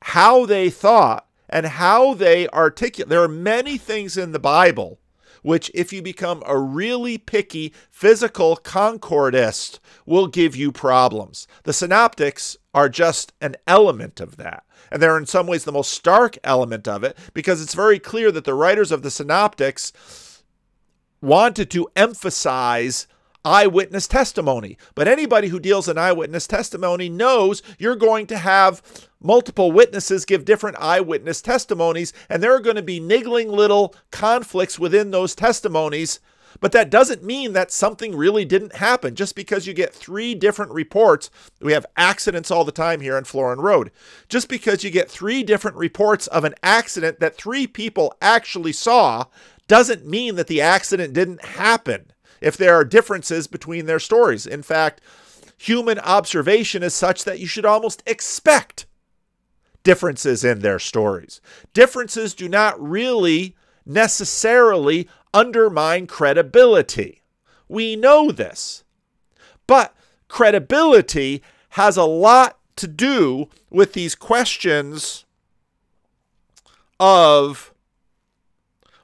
how they thought and how they articulate, there are many things in the Bible which, if you become a really picky physical concordist, will give you problems. The synoptics are just an element of that. And they're in some ways the most stark element of it because it's very clear that the writers of the synoptics wanted to emphasize eyewitness testimony. But anybody who deals in eyewitness testimony knows you're going to have multiple witnesses give different eyewitness testimonies, and there are going to be niggling little conflicts within those testimonies. But that doesn't mean that something really didn't happen. Just because you get three different reports, we have accidents all the time here on Florin Road. Just because you get three different reports of an accident that three people actually saw doesn't mean that the accident didn't happen if there are differences between their stories. In fact, human observation is such that you should almost expect differences in their stories. Differences do not really necessarily undermine credibility. We know this. But credibility has a lot to do with these questions of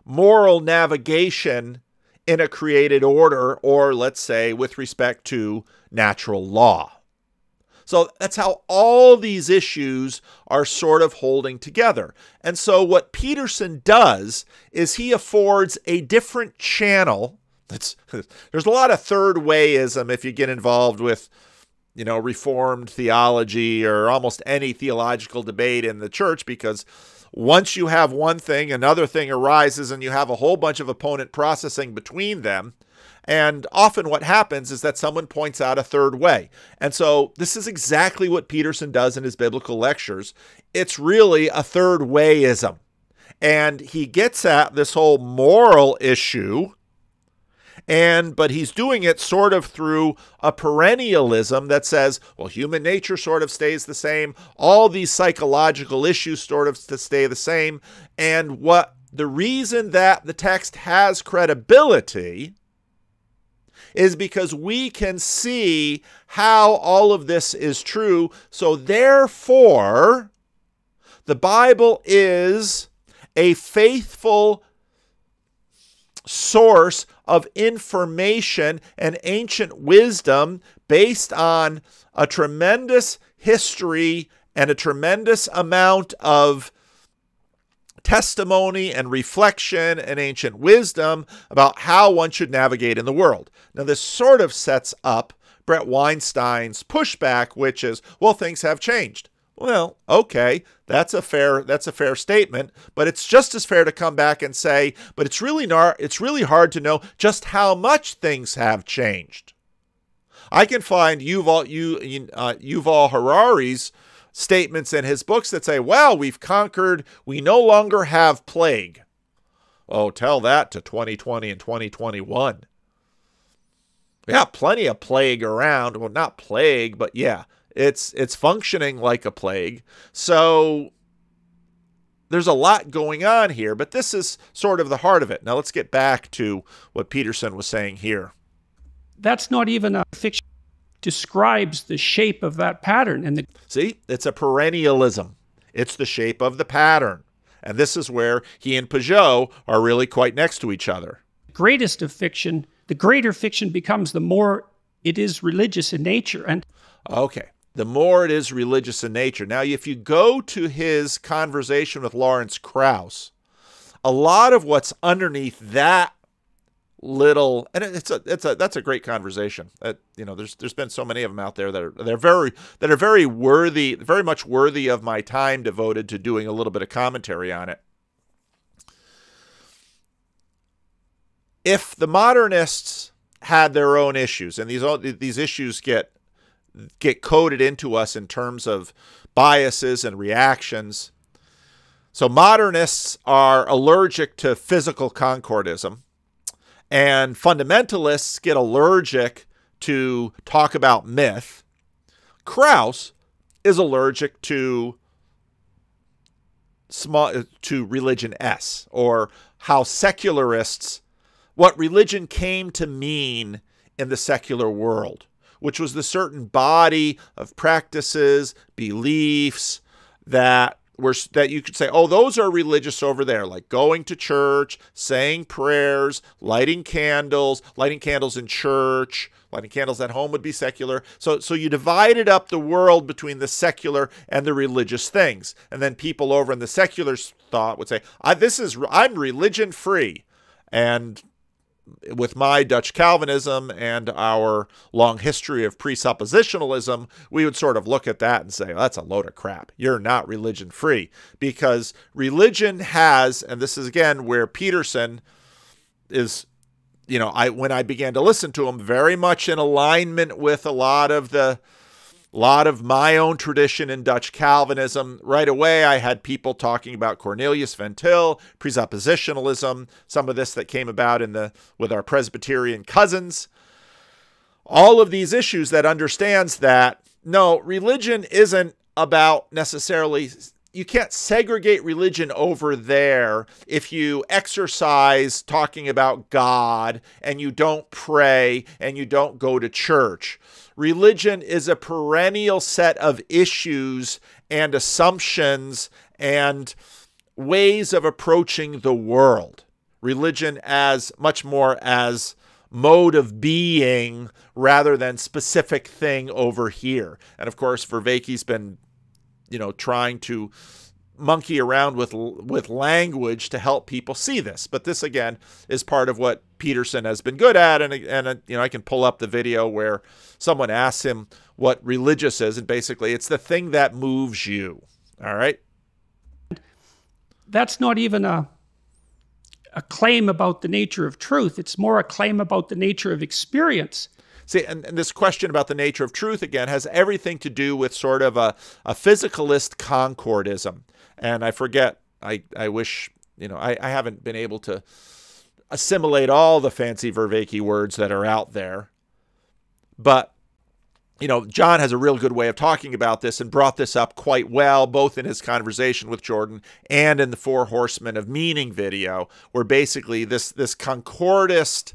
moral navigation in a created order, or let's say with respect to natural law. So that's how all these issues are sort of holding together. And so what Peterson does is he affords a different channel. That's, <laughs> there's a lot of third wayism if you get involved with you know reformed theology or almost any theological debate in the church because once you have one thing, another thing arises, and you have a whole bunch of opponent processing between them. And often what happens is that someone points out a third way. And so this is exactly what Peterson does in his biblical lectures. It's really a third wayism. And he gets at this whole moral issue and but he's doing it sort of through a perennialism that says well human nature sort of stays the same. All these psychological issues sort of stay the same. And what the reason that the text has credibility is because we can see how all of this is true. So therefore the bible is a faithful source of information and ancient wisdom based on a tremendous history and a tremendous amount of testimony and reflection and ancient wisdom about how one should navigate in the world. Now, this sort of sets up Brett Weinstein's pushback, which is, well, things have changed. Well, okay, that's a fair that's a fair statement, but it's just as fair to come back and say, but it's really not it's really hard to know just how much things have changed. I can find Yuval you uh, Yuval Harari's statements in his books that say, "Well, we've conquered, we no longer have plague." Oh, tell that to 2020 and 2021. Yeah, plenty of plague around. Well, not plague, but yeah, it's it's functioning like a plague. So there's a lot going on here, but this is sort of the heart of it. Now let's get back to what Peterson was saying here. That's not even a fiction describes the shape of that pattern and the See, it's a perennialism. It's the shape of the pattern. And this is where he and Pageau are really quite next to each other. greatest of fiction, the greater fiction becomes the more it is religious in nature and Okay. The more it is religious in nature. Now, if you go to his conversation with Lawrence Krauss, a lot of what's underneath that little and it's a it's a that's a great conversation. Uh, you know, there's there's been so many of them out there that are they're very that are very worthy, very much worthy of my time devoted to doing a little bit of commentary on it. If the modernists had their own issues, and these all these issues get get coded into us in terms of biases and reactions. So modernists are allergic to physical concordism, and fundamentalists get allergic to talk about myth. Krauss is allergic to small uh, to religion s or how secularists what religion came to mean in the secular world which was the certain body of practices, beliefs that were that you could say, oh, those are religious over there, like going to church, saying prayers, lighting candles, lighting candles in church, lighting candles at home would be secular. So so you divided up the world between the secular and the religious things. And then people over in the secular thought would say, I, this is I'm religion free. And with my Dutch Calvinism and our long history of presuppositionalism, we would sort of look at that and say, well, that's a load of crap. You're not religion free. Because religion has, and this is again where Peterson is, you know, I when I began to listen to him, very much in alignment with a lot of the a lot of my own tradition in Dutch Calvinism. Right away, I had people talking about Cornelius Van Til, presuppositionalism, some of this that came about in the with our Presbyterian cousins. All of these issues that understands that no, religion isn't about necessarily you can't segregate religion over there if you exercise talking about God and you don't pray and you don't go to church. Religion is a perennial set of issues and assumptions and ways of approaching the world. Religion as much more as mode of being rather than specific thing over here. And of course, Vervaeke's been, you know, trying to monkey around with with language to help people see this. But this again is part of what Peterson has been good at, and and uh, you know I can pull up the video where someone asks him what religious is, and basically it's the thing that moves you. All right. That's not even a a claim about the nature of truth. It's more a claim about the nature of experience. See, and, and, this question about the nature of truth again has everything to do with sort of a, a physicalist concordism and I forget. I I wish you know I, I haven't been able to assimilate all the fancy Vervaeke words that are out there, but you know, John has a real good way of talking about this and brought this up quite well, both in his conversation with Jordan and in the Four Horsemen of Meaning video, where basically this this concordist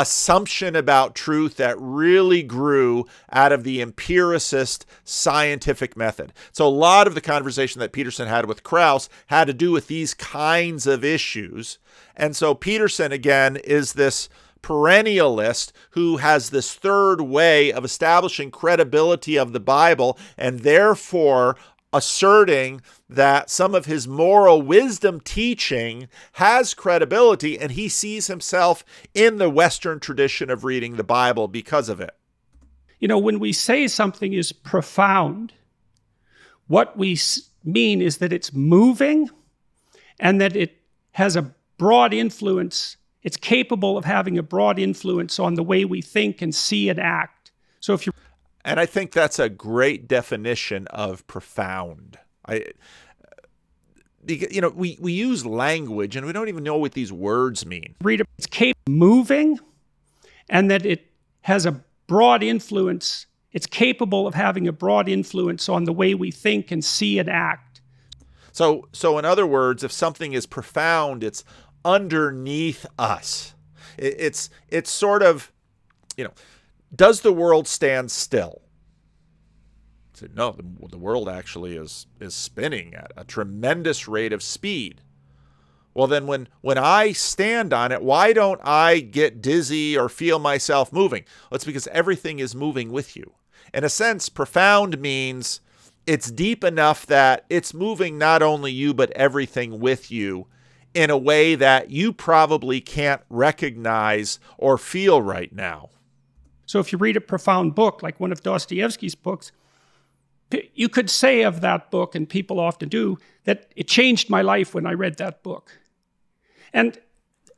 assumption about truth that really grew out of the empiricist scientific method. So, a lot of the conversation that Peterson had with Krauss had to do with these kinds of issues. And so, Peterson, again, is this perennialist who has this third way of establishing credibility of the Bible and therefore asserting that some of his moral wisdom teaching has credibility and he sees himself in the Western tradition of reading the Bible because of it. You know, when we say something is profound, what we mean is that it's moving and that it has a broad influence. It's capable of having a broad influence on the way we think and see and act. So if you and I think that's a great definition of profound. I you know, we, we use language and we don't even know what these words mean. Read it, it's capable moving and that it has a broad influence. It's capable of having a broad influence on the way we think and see and act. So, so in other words, if something is profound, it's underneath us. It, it's it's sort of, you know, does the world stand still? no, the, the world actually is is spinning at a tremendous rate of speed. Well, then when, when I stand on it, why don't I get dizzy or feel myself moving? Well, it's because everything is moving with you. In a sense, profound means it's deep enough that it's moving not only you, but everything with you in a way that you probably can't recognize or feel right now. So if you read a profound book, like one of Dostoevsky's books, you could say of that book, and people often do, that it changed my life when I read that book. And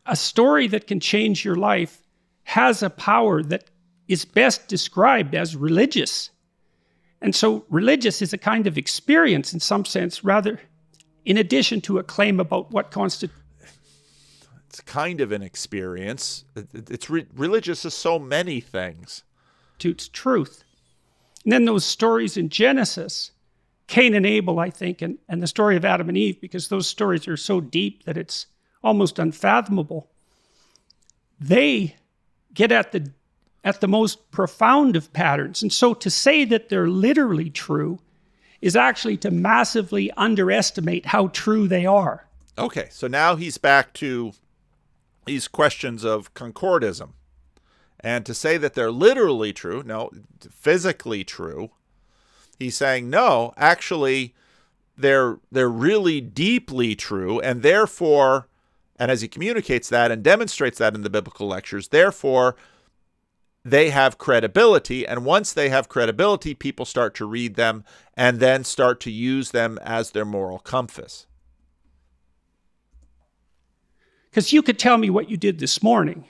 a story that can change your life has a power that is best described as religious. And so, religious is a kind of experience in some sense, rather, in addition to a claim about what constitutes. It's kind of an experience. It's re- religious is so many things. To its Truth. And then those stories in Genesis, Cain and Abel, I think, and, and the story of Adam and Eve, because those stories are so deep that it's almost unfathomable. They get at the at the most profound of patterns. And so to say that they're literally true is actually to massively underestimate how true they are. Okay, so now he's back to these questions of concordism. And to say that they're literally true, no, physically true, he's saying no, actually they're they're really deeply true and therefore and as he communicates that and demonstrates that in the biblical lectures, therefore they have credibility. And once they have credibility, people start to read them and then start to use them as their moral compass. Because you could tell me what you did this morning.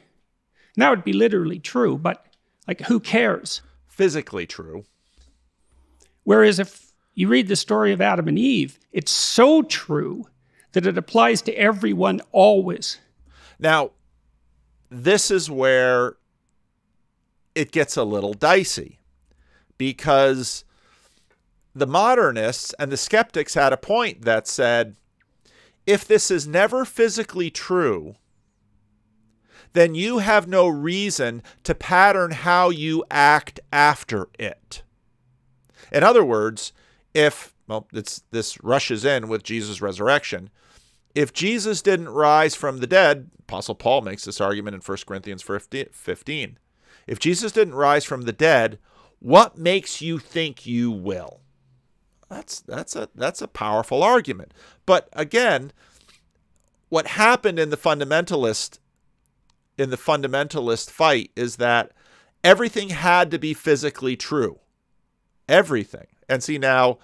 And that would be literally true, but like, who cares? Physically true. Whereas if you read the story of Adam and Eve, it's so true that it applies to everyone always. Now, this is where it gets a little dicey because the modernists and the skeptics had a point that said if this is never physically true, then you have no reason to pattern how you act after it. In other words, if well, this rushes in with Jesus' resurrection. If Jesus didn't rise from the dead, Apostle Paul makes this argument in 1 Corinthians 15. If Jesus didn't rise from the dead, what makes you think you will? That's that's a that's a powerful argument. But again, what happened in the fundamentalist in the fundamentalist fight is that everything had to be physically true. Everything. And see now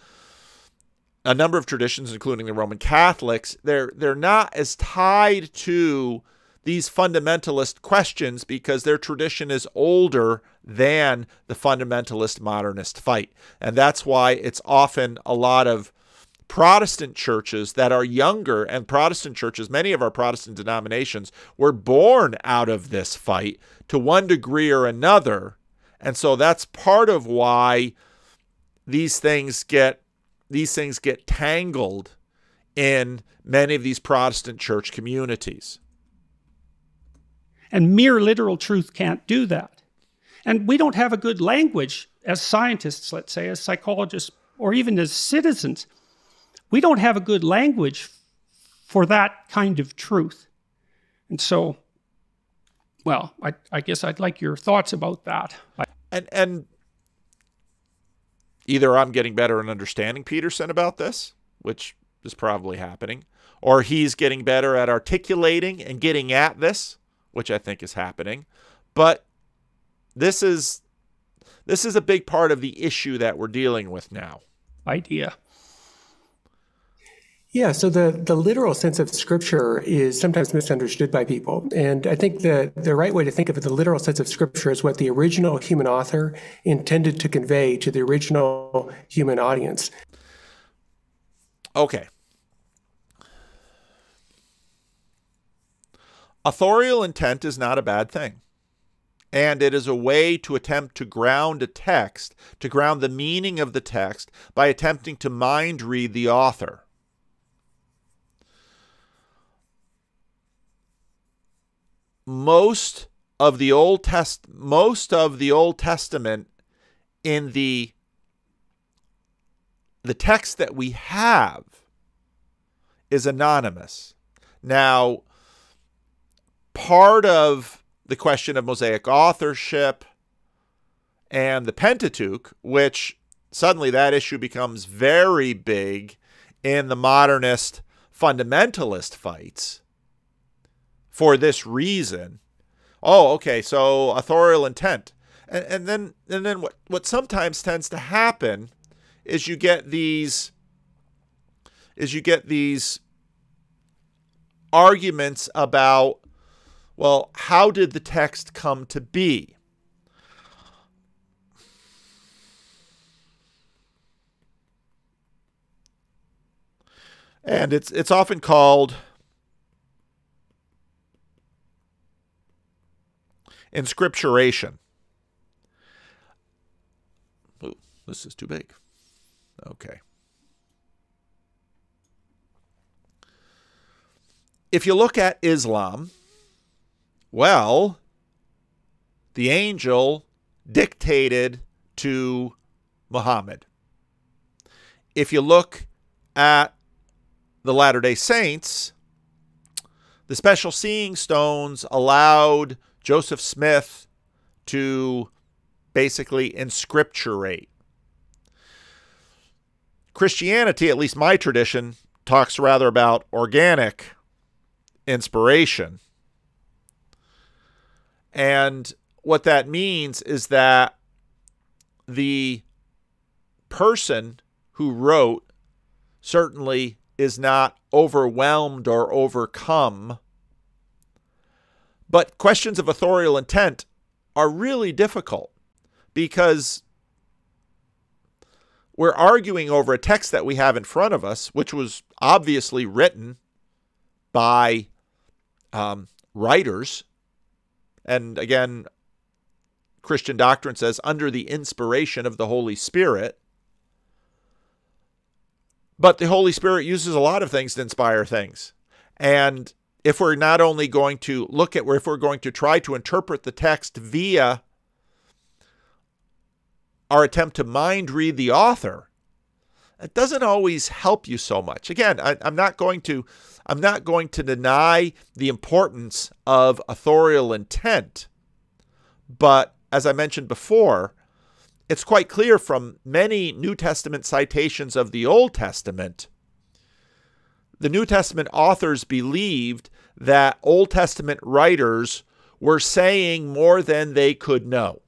a number of traditions including the Roman Catholics, they're they're not as tied to these fundamentalist questions because their tradition is older than the fundamentalist modernist fight. And that's why it's often a lot of Protestant churches that are younger and Protestant churches, many of our Protestant denominations were born out of this fight to one degree or another. And so that's part of why these things get these things get tangled in many of these Protestant church communities. And mere literal truth can't do that. And we don't have a good language as scientists, let's say, as psychologists, or even as citizens. We don't have a good language for that kind of truth. And so, well, I, I guess I'd like your thoughts about that. And, and either I'm getting better in understanding Peterson about this, which is probably happening, or he's getting better at articulating and getting at this, which I think is happening. But this is this is a big part of the issue that we're dealing with now. Idea. Yeah, so the, the literal sense of scripture is sometimes misunderstood by people. And I think the, the right way to think of it, the literal sense of scripture is what the original human author intended to convey to the original human audience. Okay. Authorial intent is not a bad thing. And it is a way to attempt to ground a text, to ground the meaning of the text by attempting to mind read the author. most of the Old Test most of the Old Testament in the the text that we have is anonymous. Now, part of the question of Mosaic authorship and the Pentateuch, which suddenly that issue becomes very big in the modernist fundamentalist fights for this reason. Oh, okay, so authorial intent. And, and then and then what, what sometimes tends to happen is you get these is you get these arguments about well, how did the text come to be? And it's it's often called inscripturation. Ooh, this is too big. Okay. If you look at Islam, well, the angel dictated to Muhammad. If you look at the Latter day Saints, the special seeing stones allowed Joseph Smith to basically inscripturate. Christianity, at least my tradition, talks rather about organic inspiration. And what that means is that the person who wrote certainly is not overwhelmed or overcome but questions of authorial intent are really difficult because we're arguing over a text that we have in front of us, which was obviously written by um, writers. And again, Christian doctrine says under the inspiration of the Holy Spirit. But the Holy Spirit uses a lot of things to inspire things. And if we're not only going to look at, if we're going to try to interpret the text via our attempt to mind read the author, it doesn't always help you so much. Again, I, am not going to, I'm not going to deny the importance of authorial intent, but as I mentioned before, it's quite clear from many New Testament citations of the Old Testament the New Testament authors believed that Old Testament writers were saying more than they could know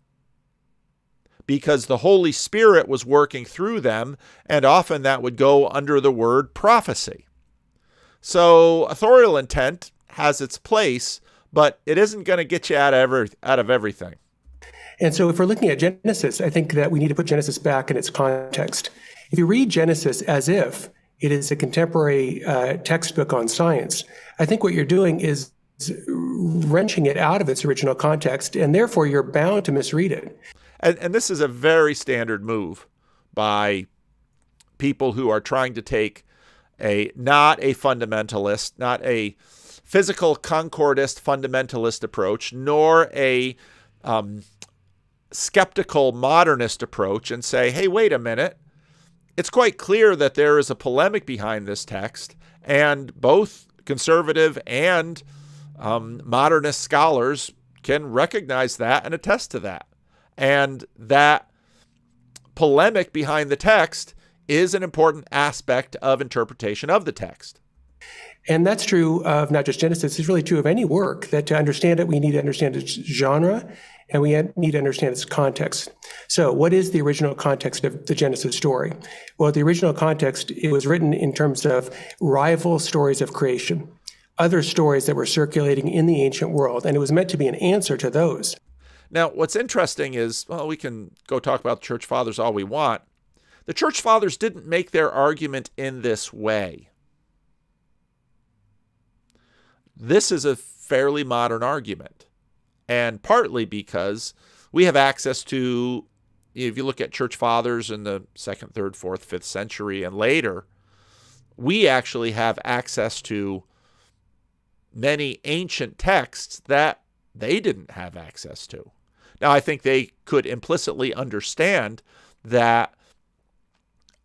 because the Holy Spirit was working through them, and often that would go under the word prophecy. So, authorial intent has its place, but it isn't going to get you out of, every, out of everything. And so, if we're looking at Genesis, I think that we need to put Genesis back in its context. If you read Genesis as if it is a contemporary uh, textbook on science. I think what you're doing is wrenching it out of its original context, and therefore you're bound to misread it. And, and this is a very standard move by people who are trying to take a not a fundamentalist, not a physical concordist fundamentalist approach, nor a um, skeptical modernist approach, and say, hey, wait a minute it's quite clear that there is a polemic behind this text, and both conservative and um, modernist scholars can recognize that and attest to that. And that polemic behind the text is an important aspect of interpretation of the text. And that's true of not just Genesis, it's really true of any work that to understand it, we need to understand its genre and we need to understand its context. So, what is the original context of the Genesis story? Well, the original context, it was written in terms of rival stories of creation, other stories that were circulating in the ancient world, and it was meant to be an answer to those. Now, what's interesting is, well, we can go talk about church fathers all we want. The church fathers didn't make their argument in this way. This is a fairly modern argument, and partly because we have access to, if you look at church fathers in the second, third, fourth, fifth century and later, we actually have access to many ancient texts that they didn't have access to. Now, I think they could implicitly understand that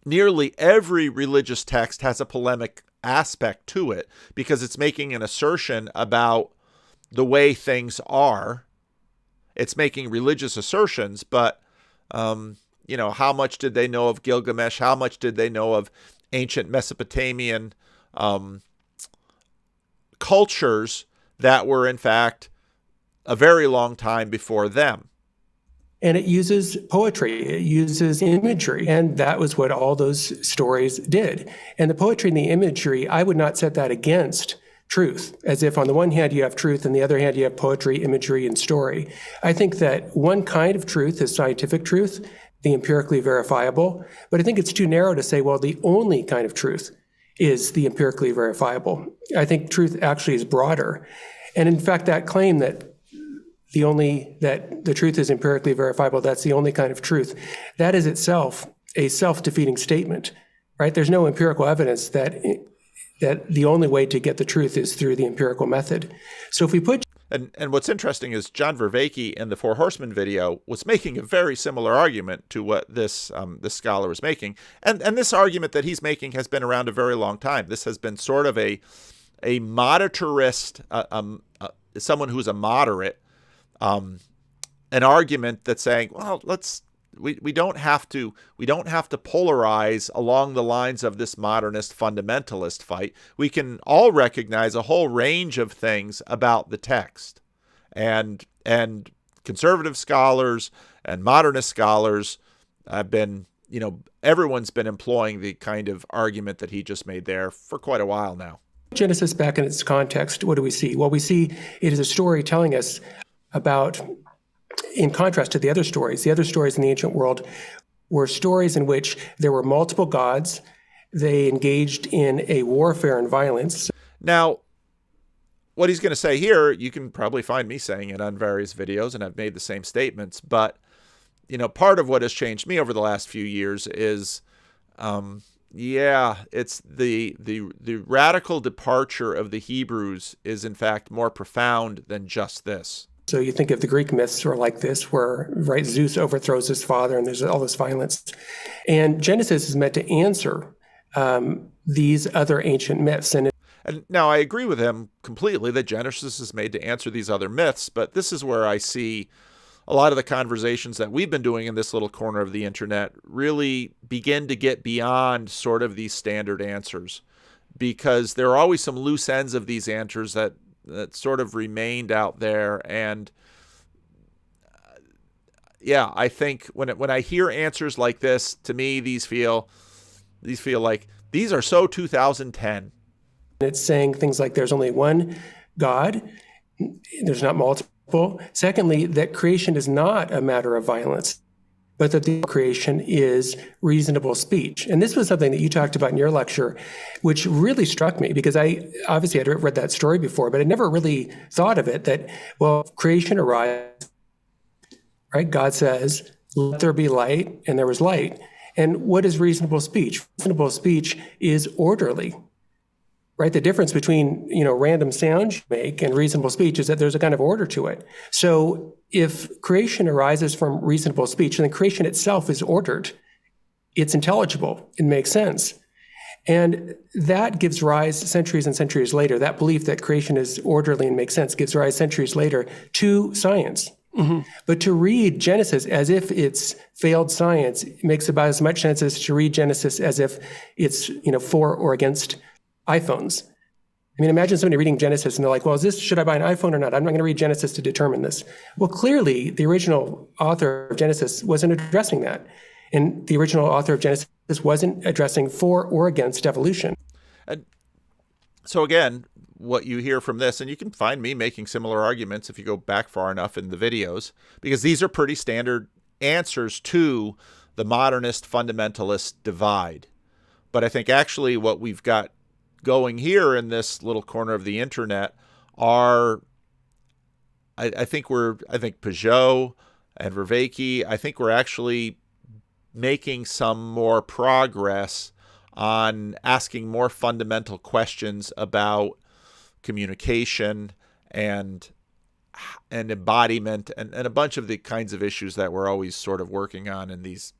nearly every religious text has a polemic aspect to it because it's making an assertion about the way things are. It's making religious assertions, but um, you know, how much did they know of Gilgamesh? How much did they know of ancient Mesopotamian um, cultures that were, in fact, a very long time before them? And it uses poetry, it uses imagery. And that was what all those stories did. And the poetry and the imagery, I would not set that against truth, as if on the one hand you have truth, and the other hand you have poetry, imagery, and story. I think that one kind of truth is scientific truth, the empirically verifiable. But I think it's too narrow to say, well, the only kind of truth is the empirically verifiable. I think truth actually is broader. And in fact, that claim that the only that the truth is empirically verifiable that's the only kind of truth. That is itself a self-defeating statement right? There's no empirical evidence that that the only way to get the truth is through the empirical method. So if we put and and what's interesting is John Vervaeke in the Four Horsemen video was making a very similar argument to what this um, this scholar was making, and and this argument that he's making has been around a very long time. This has been sort of a a moderatorist, uh, um, uh, someone who's a moderate um, an argument that's saying, well, let's we, we don't have to we don't have to polarize along the lines of this modernist fundamentalist fight. We can all recognize a whole range of things about the text. And and conservative scholars and modernist scholars have been, you know, everyone's been employing the kind of argument that he just made there for quite a while now. Genesis back in its context, what do we see? Well, we see it is a story telling us about, in contrast to the other stories, the other stories in the ancient world were stories in which there were multiple gods. They engaged in a warfare and violence. Now, what he's going to say here, you can probably find me saying it on various videos, and I've made the same statements. But, you know, part of what has changed me over the last few years is, um, yeah, it's the the the radical departure of the Hebrews is in fact more profound than just this. So you think of the Greek myths are like this, where right Zeus overthrows his father, and there's all this violence. And Genesis is meant to answer um, these other ancient myths. And, it, and now I agree with him completely that Genesis is made to answer these other myths, but this is where I see a lot of the conversations that we've been doing in this little corner of the internet really begin to get beyond sort of these standard answers because there are always some loose ends of these answers that that sort of remained out there. And uh, yeah i think when it, when i hear answers like this to me these feel these feel like these are so 2010 it's saying things like there's only one god there's not multiple. Secondly that creation is not a matter of violence but that the creation is reasonable speech. And this was something that you talked about in your lecture, which really struck me because I obviously had read that story before, but I never really thought of it that, well, creation arrives, right? God says, let there be light, and there was light. And what is reasonable speech? Reasonable speech is orderly right? The difference between, you know, random sounds you make and reasonable speech is that there's a kind of order to it. So if creation arises from reasonable speech, and then creation itself is ordered. It's intelligible. It makes sense. And that gives rise centuries and centuries later, that belief that creation is orderly and makes sense gives rise centuries later to science. Mm-hmm. But to read Genesis as if it's failed science makes about as much sense as to read Genesis as if it's, you know, for or against iPhones. I mean, imagine somebody reading Genesis and they're like, well, is this, should I buy an iPhone or not? I'm not going to read Genesis to determine this. Well, clearly, the original author of Genesis wasn't addressing that. And the original author of Genesis wasn't addressing for or against evolution. And so, again, what you hear from this, and you can find me making similar arguments if you go back far enough in the videos, because these are pretty standard answers to the modernist fundamentalist divide. But I think actually what we've got going here in this little corner of the internet are I, I think we're I think Pageau and Vervaeke, I think we're actually making some more progress on asking more fundamental questions about communication and and embodiment and, and a bunch of the kinds of issues that we're always sort of working on in these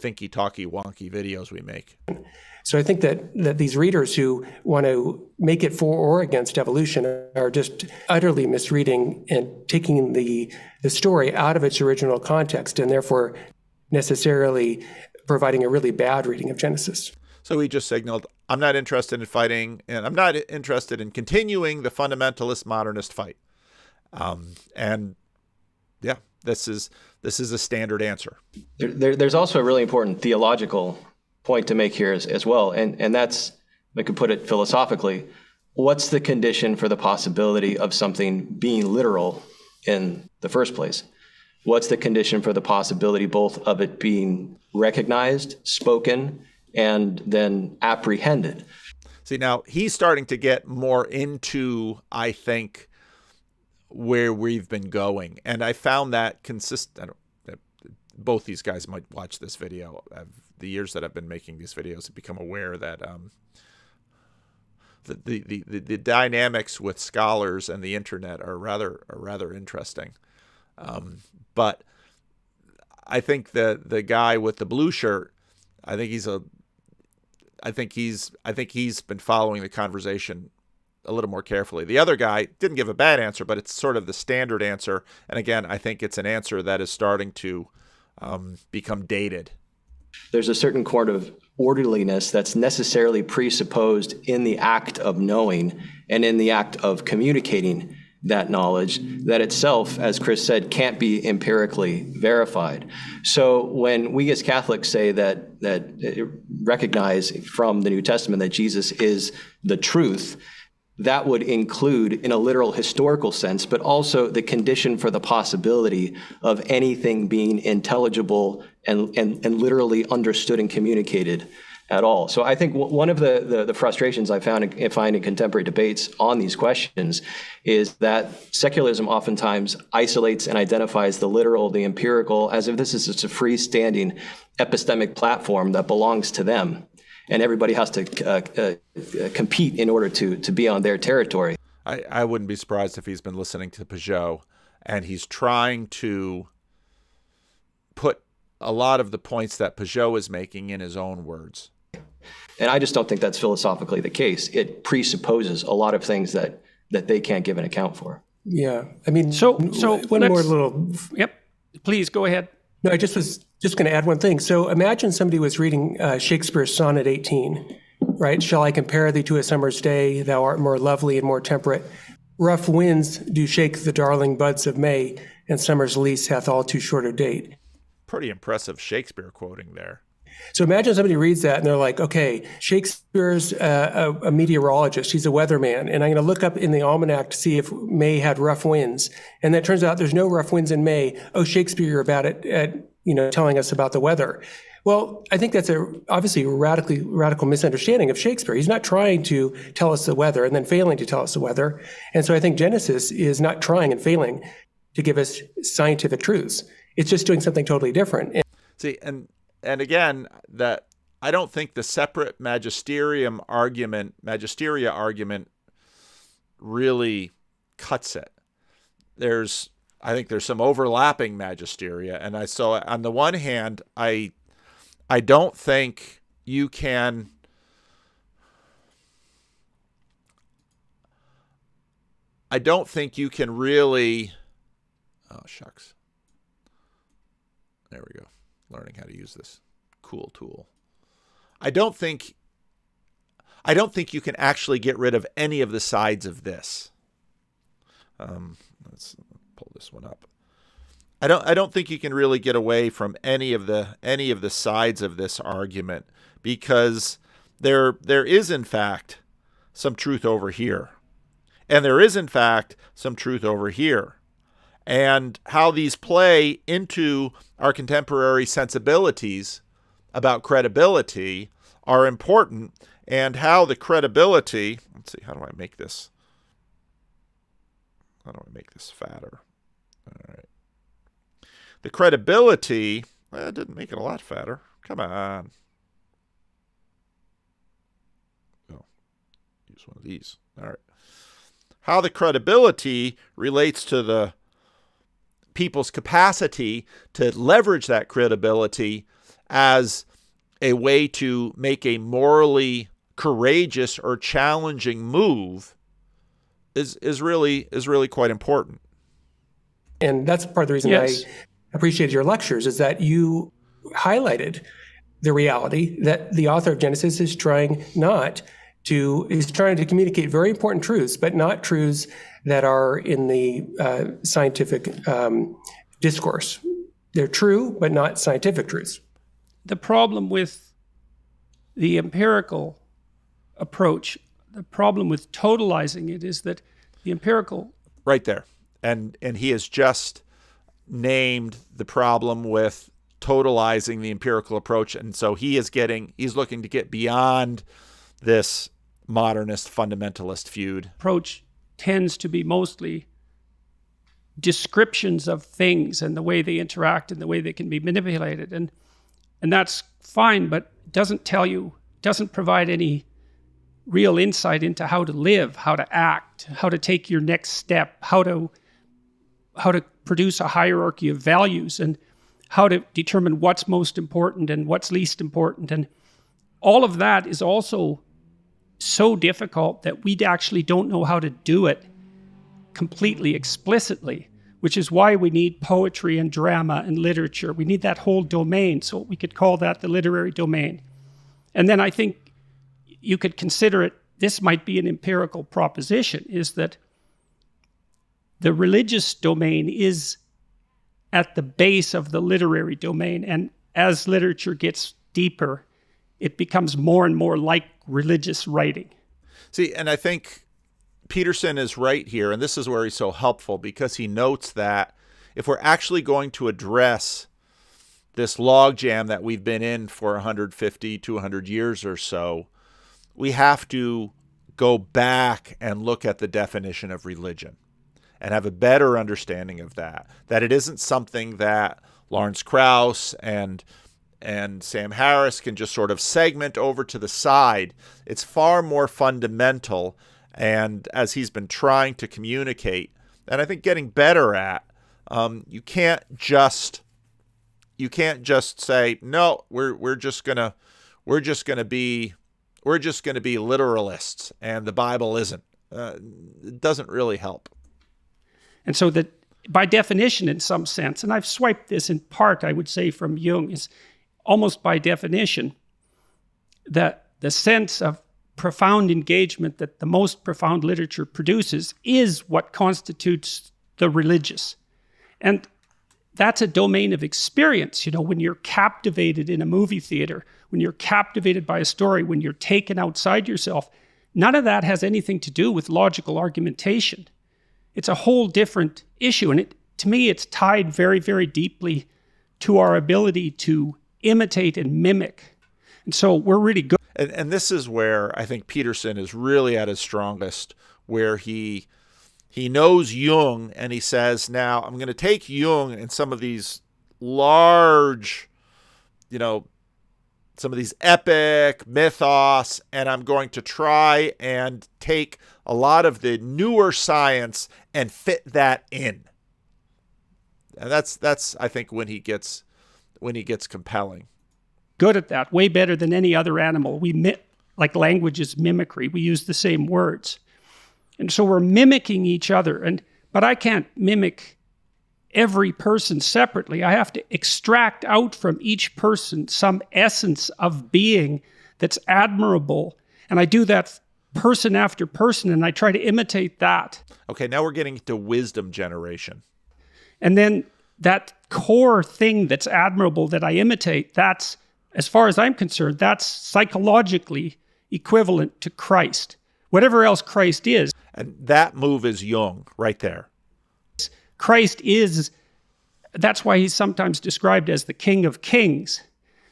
thinky talky wonky videos we make. So I think that, that these readers who want to make it for or against evolution are just utterly misreading and taking the, the story out of its original context and therefore necessarily providing a really bad reading of Genesis. So he just signaled, I'm not interested in fighting, and I'm not interested in continuing the fundamentalist modernist fight. Um, and yeah, this is this is a standard answer. There, there, there's also a really important theological point to make here as, as well, and and that's I could put it philosophically. What's the condition for the possibility of something being literal in the first place? What's the condition for the possibility both of it being recognized, spoken, and then apprehended? See, now he's starting to get more into, I think, where we've been going. And I found that consistent. Both these guys might watch this video. I've, the years that I've been making these videos have become aware that um, the, the, the, the dynamics with scholars and the internet are rather are rather interesting. Um, but I think the the guy with the blue shirt, I think he's a I think he's I think he's been following the conversation a little more carefully. The other guy didn't give a bad answer, but it's sort of the standard answer. And again, I think it's an answer that is starting to um, become dated. There's a certain kind of orderliness that's necessarily presupposed in the act of knowing and in the act of communicating that knowledge that itself, as Chris said, can't be empirically verified. So when we as Catholics say that that uh, recognize from the New Testament that Jesus is the truth, that would include, in a literal historical sense, but also the condition for the possibility of anything being intelligible and, and, and literally understood and communicated at all. So I think one of the, the, the, frustrations I found in, find in contemporary debates on these questions is that secularism oftentimes isolates and identifies the literal, the empirical, as if this is just a freestanding epistemic platform that belongs to them, and everybody has to uh, uh, compete in order to to be on their territory. I, I wouldn't be surprised if he's been listening to Pageau, and he's trying to put a lot of the points that Pageau is making in his own words. And I just don't think that's philosophically the case. It presupposes a lot of things that that they can't give an account for. Yeah, I mean, so so one more little. Yep, please go ahead. No, I just was just going to add one thing. So imagine somebody was reading uh, Shakespeare's Sonnet 18, right? Shall I compare thee to a summer's day? Thou art more lovely and more temperate. Rough winds do shake the darling buds of May, and summer's lease hath all too short a date. Pretty impressive Shakespeare quoting there. So imagine somebody reads that and they're like, okay, Shakespeare's a, a, meteorologist. He's a weatherman. And I'm going to look up in the almanac to see if May had rough winds. And that turns out there's no rough winds in May. Oh, Shakespeare about it, at, you know, telling us about the weather. Well, I think that's a obviously radically radical misunderstanding of Shakespeare. He's not trying to tell us the weather and then failing to tell us the weather. And so I think Genesis is not trying and failing to give us scientific truths. It's just doing something totally different. And- See, and and again, that I don't think the separate magisterium argument, magisteria argument, really cuts it. There's, I think there's some overlapping magisteria, and I so on the one hand, I, I don't think you can. I don't think you can really. Oh shucks. There we go learning how to use this cool tool. I don't think I don't think you can actually get rid of any of the sides of this. Um, this one up. I don't I don't think you can really get away from any of the any of the sides of this argument because there there is in fact some truth over here. And there is in fact some truth over here. And how these play into our contemporary sensibilities about credibility are important and how the credibility let's see how do I make this how do I make this fatter all right the credibility, well, it didn't make it a lot fatter. Come on. Oh, use one of these. All right. How the credibility relates to the people's capacity to leverage that credibility as a way to make a morally courageous or challenging move is is really is really quite important. And that's part of the reason yes. I appreciated your lectures is that you highlighted the reality that the author of Genesis is trying not to is trying to communicate very important truths, but not truths that are in the uh, scientific um, discourse. They're true, but not scientific truths. The problem with the empirical approach, the problem with totalizing it is that the empirical right there, and and he has just named the problem with totalizing the empirical approach. And so he is getting he's looking to get beyond this modernist fundamentalist feud. Approach tends to be mostly descriptions of things and the way they interact and the way they can be manipulated. And and that's fine but doesn't tell you doesn't provide any real insight into how to live how to act how to take your next step how to how to produce a hierarchy of values and how to determine what's most important and what's least important. And all of that is also so difficult that we actually don't know how to do it completely explicitly, which is why we need poetry and drama and literature. We need that whole domain. So we could call that the literary domain. And then I think you could consider it this might be an empirical proposition is that the religious domain is at the base of the literary domain. And as literature gets deeper, it becomes more and more like religious writing. See, and I think Peterson is right here, and this is where he's so helpful because he notes that if we're actually going to address this logjam that we've been in for 150, 200 years or so, we have to go back and look at the definition of religion and have a better understanding of that. That it isn't something that Lawrence Krauss and and Sam Harris can just sort of segment over to the side. It's far more fundamental and as he's been trying to communicate and I think getting better at um, you can't just you can't just say no we're we're just gonna we're just gonna be we're just gonna be literalists and the Bible isn't uh, it doesn't really help. And so that by definition, in some sense, and I've swiped this in part, I would say, from Jung, is almost by definition that the sense of profound engagement that the most profound literature produces is what constitutes the religious. And that's a domain of experience. You know, when you're captivated in a movie theater, when you're captivated by a story, when you're taken outside yourself, none of that has anything to do with logical argumentation it's a whole different issue. And it, to me, it's tied very, very deeply to our ability to imitate and mimic. And so we're really good. And, and this is where I think Peterson is really at his strongest, where he he knows Jung and he says, now I'm going to take Jung and some of these large, you know, some of these epic mythos, and I'm going to try and take a lot of the newer science and fit that in. And that's that's I think when he gets when he gets compelling. Good at that, way better than any other animal. We mi- like language is mimicry. We use the same words, and so we're mimicking each other. And but I can't mimic every person separately. I have to extract out from each person some essence of being that's admirable And I do that person after person and I try to imitate that. Okay, now we're getting to wisdom generation. And then that core thing that's admirable that I imitate, that's, as far as I'm concerned, that's psychologically equivalent to Christ. Whatever else Christ is. And that move is Jung right there. Christ is, that's why he's sometimes described as the King of Kings.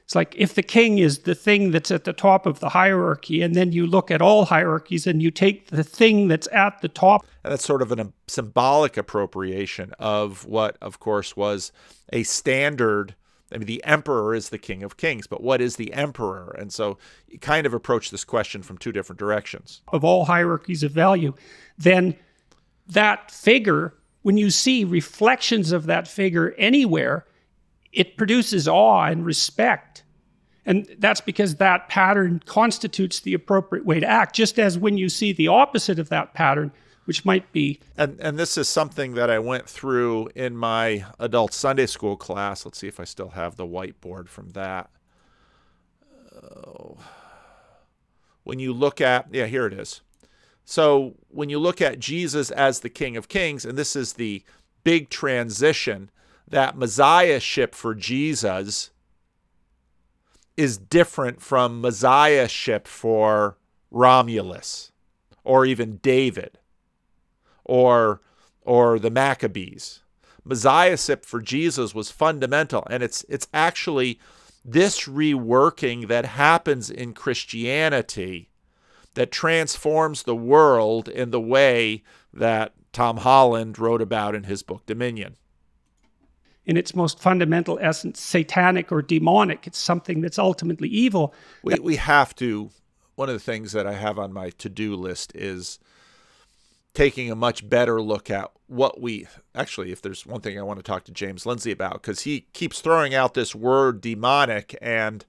It's like if the king is the thing that's at the top of the hierarchy, and then you look at all hierarchies and you take the thing that's at the top. And that's sort of a symbolic appropriation of what, of course, was a standard. I mean, the emperor is the king of kings, but what is the emperor? And so you kind of approach this question from two different directions. Of all hierarchies of value, then that figure, when you see reflections of that figure anywhere, it produces awe and respect. And that's because that pattern constitutes the appropriate way to act, just as when you see the opposite of that pattern, which might be. And, and this is something that I went through in my adult Sunday school class. Let's see if I still have the whiteboard from that. Oh. When you look at, yeah, here it is. So when you look at Jesus as the King of Kings, and this is the big transition that messiahship for Jesus is different from messiahship for Romulus or even David or or the Maccabees. Messiahship for Jesus was fundamental and it's it's actually this reworking that happens in Christianity that transforms the world in the way that Tom Holland wrote about in his book Dominion in its most fundamental essence satanic or demonic. It's something that's ultimately evil. We, we have to. One of the things that I have on my to do list is taking a much better look at what we actually, if there's one thing I want to talk to James Lindsay about, because he keeps throwing out this word demonic, and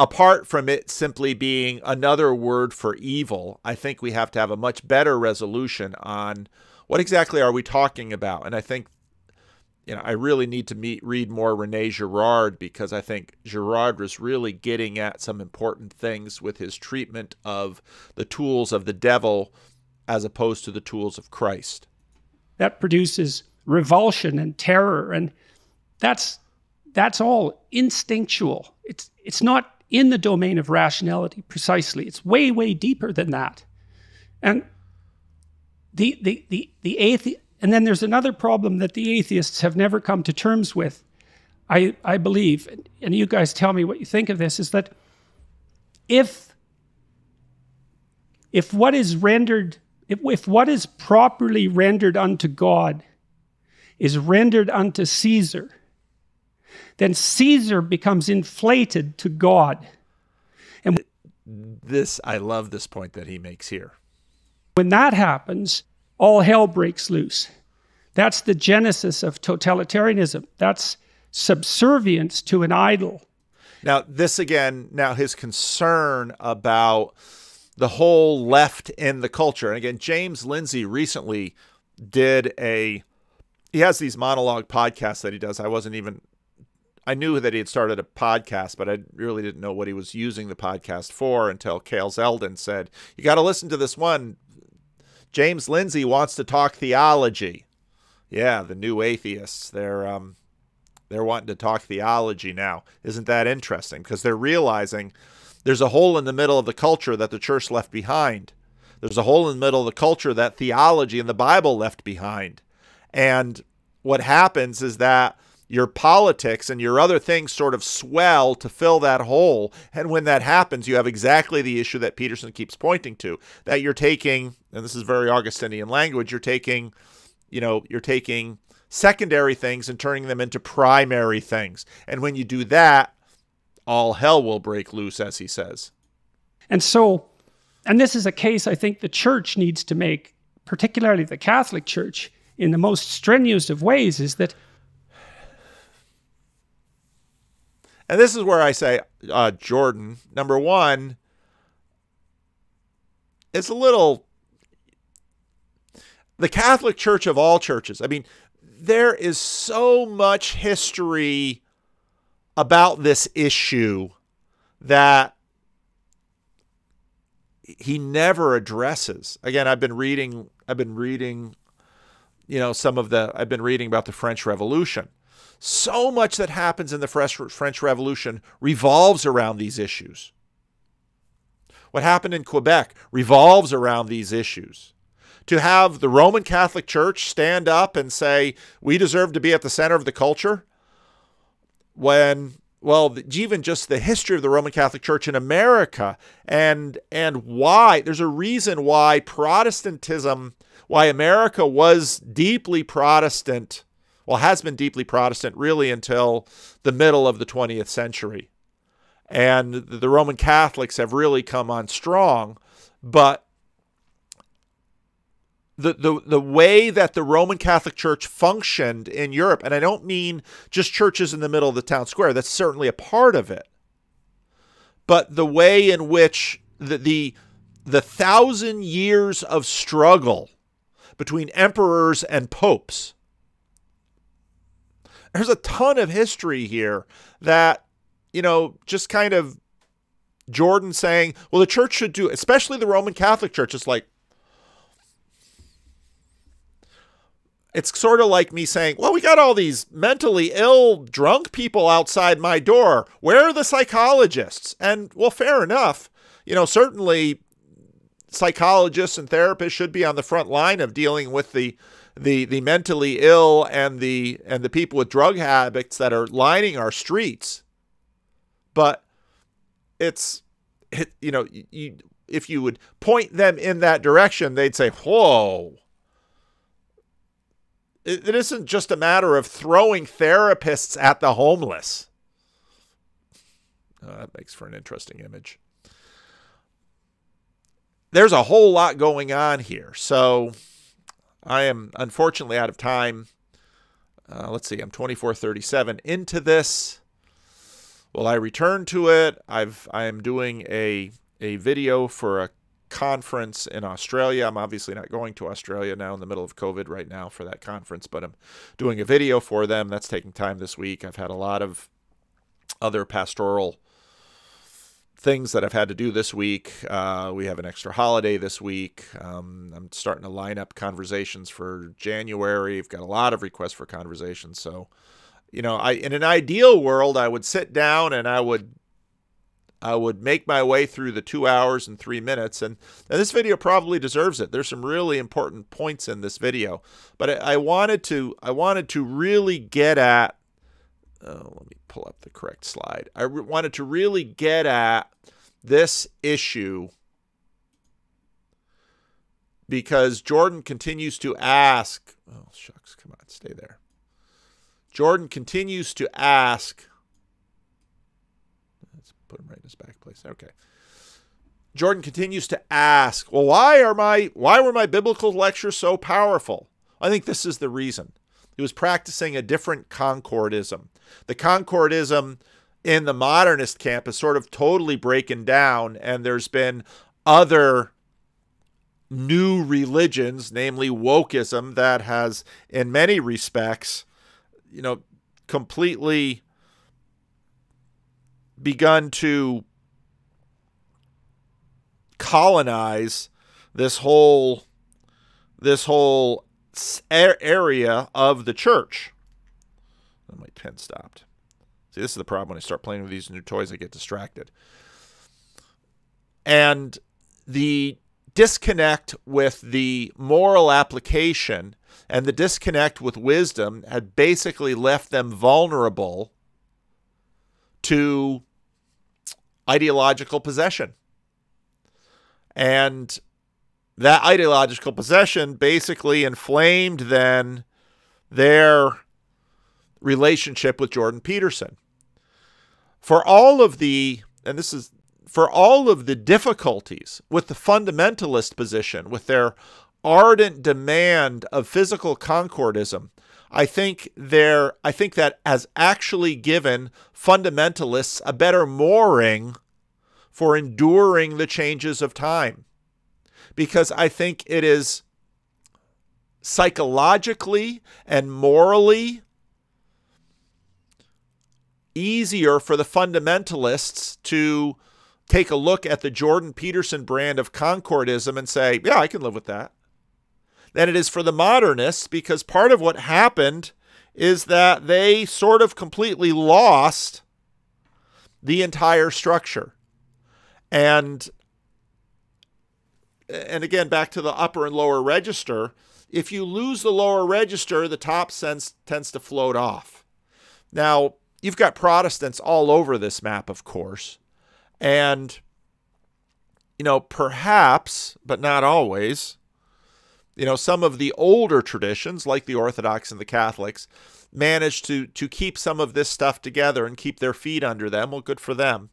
apart from it simply being another word for evil, I think we have to have a much better resolution on what exactly are we talking about. And I think you know, I really need to meet read more Rene Girard because I think Girard was really getting at some important things with his treatment of the tools of the devil as opposed to the tools of Christ. That produces revulsion and terror and that's that's all instinctual. It's it's not in the domain of rationality precisely. It's way way deeper than that. And the the the the atheist and then there's another problem that the atheists have never come to terms with, I, I believe, and you guys tell me what you think of this, is that if, if what is rendered, if, if what is properly rendered unto God is rendered unto Caesar, then Caesar becomes inflated to God. And this, I love this point that he makes here. When that happens, all hell breaks loose. That's the genesis of totalitarianism. That's subservience to an idol. Now, this again, now his concern about the whole left in the culture. And again, James Lindsay recently did a, he has these monologue podcasts that he does. I wasn't even, I knew that he had started a podcast, but I really didn't know what he was using the podcast for until Cale Zeldin said, You got to listen to this one James Lindsay wants to talk theology. Yeah, the new atheists. They're um they're wanting to talk theology now. Isn't that interesting? Because they're realizing there's a hole in the middle of the culture that the church left behind. There's a hole in the middle of the culture that theology and the Bible left behind. And what happens is that your politics and your other things sort of swell to fill that hole. And when that happens, you have exactly the issue that Peterson keeps pointing to that you're taking, and this is very Augustinian language, you're taking, you know, you're taking secondary things and turning them into primary things. And when you do that, all hell will break loose, as he says. And so, and this is a case I think the church needs to make, particularly the Catholic Church, in the most strenuous of ways, is that And this is where I say, uh, Jordan, number one, it's a little. The Catholic Church of all churches, I mean, there is so much history about this issue that he never addresses. Again, I've been reading I've been reading you know some of the I've been reading about the French Revolution. So much that happens in the French Revolution revolves around these issues. What happened in Quebec revolves around these issues. To have the Roman Catholic Church stand up and say, we deserve to be at the center of the culture, when well even just the history of the roman catholic church in america and and why there's a reason why protestantism why america was deeply protestant well has been deeply protestant really until the middle of the 20th century and the roman catholics have really come on strong but the, the, the way that the Roman Catholic Church functioned in Europe, and I don't mean just churches in the middle of the town square, that's certainly a part of it, but the way in which the, the, the thousand years of struggle between emperors and popes. There's a ton of history here that, you know, just kind of Jordan saying, well, the church should do, especially the Roman Catholic Church. It's like, it's sort of like me saying, well, we got all these mentally ill, drunk people outside my door. Where are the psychologists? And, well, fair enough. You know, certainly psychologists and therapists should be on the front line of dealing with the the the mentally ill and the and the people with drug habits that are lining our streets but it's it, you know you, if you would point them in that direction they'd say whoa it, it isn't just a matter of throwing therapists at the homeless. Oh, that makes for an interesting image. There's a whole lot going on here. So I am unfortunately out of time. Uh, let's see, I'm 2437 into this. Will I return to it? I've I am doing a a video for a conference in Australia. I'm obviously not going to Australia now in the middle of COVID right now for that conference, but I'm doing a video for them. That's taking time this week. I've had a lot of other pastoral things that I've had to do this week. Uh, we have an extra holiday this week. Um, I'm starting to line up conversations for January. I've got a lot of requests for conversations. So, you know, I in an ideal world, I would sit down and I would I would make my way through the two hours and three minutes. And, and this video probably deserves it. There's some really important points in this video, but I, I wanted to I wanted to really get at. Oh, let me pull up the correct slide. I wanted to really get at this issue because Jordan continues to ask. Oh shucks, come on, stay there. Jordan continues to ask Let's put him right in his back place. Okay. Jordan continues to ask, well, why are my why were my biblical lectures so powerful? I think this is the reason. He was practicing a different concordism. The concordism in the modernist camp is sort of totally breaking down, and there's been other new religions, namely wokeism, that has, in many respects, you know, completely begun to colonize this whole this whole area of the church. my pen stopped. See, this is the problem when I start playing with these new toys, I get distracted. And the disconnect with the moral application and the disconnect with wisdom had basically left them vulnerable to ideological possession. And that ideological possession basically inflamed then their relationship with Jordan Peterson. For all of the, and this is for all of the difficulties with the fundamentalist position, with their ardent demand of physical concordism, I think there I think that has actually given fundamentalists a better mooring for enduring the changes of time. Because I think it is psychologically and morally easier for the fundamentalists to take a look at the Jordan Peterson brand of Concordism and say, yeah, I can live with that, than it is for the modernists, because part of what happened is that they sort of completely lost the entire structure. And and again back to the upper and lower register, if you lose the lower register, the top sense tends to float off. Now, you've got Protestants all over this map, of course. And, you know, perhaps, but not always, you know, some of the older traditions, like the Orthodox and the Catholics, managed to, to keep some of this stuff together and keep their feet under them. Well, good for them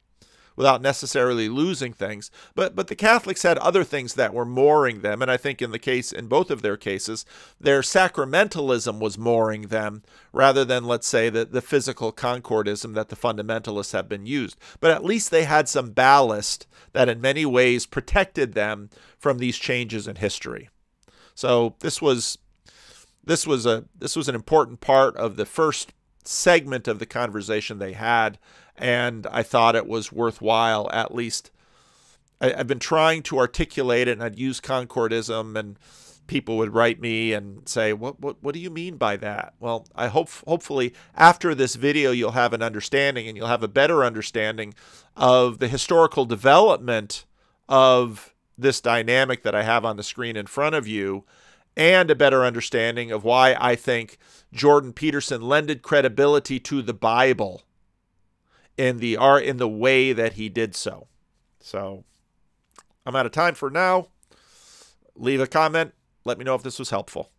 without necessarily losing things. But but the Catholics had other things that were mooring them, and I think in the case in both of their cases, their sacramentalism was mooring them rather than let's say the, the physical concordism that the fundamentalists have been used. But at least they had some ballast that in many ways protected them from these changes in history. So this was this was a this was an important part of the first segment of the conversation they had and I thought it was worthwhile at least. I, have been trying to articulate it, and I'd use concordism, and people would write me and say, "What what what do you mean by that?" Well, I hope hopefully after this video you'll have an understanding, and you'll have a better understanding of the historical development of this dynamic that I have on the screen in front of you, and a better understanding of why I think Jordan Peterson lended credibility to the Bible in the art in the way that he did so. So I'm out of time for now. Leave a comment. Let me know if this was helpful.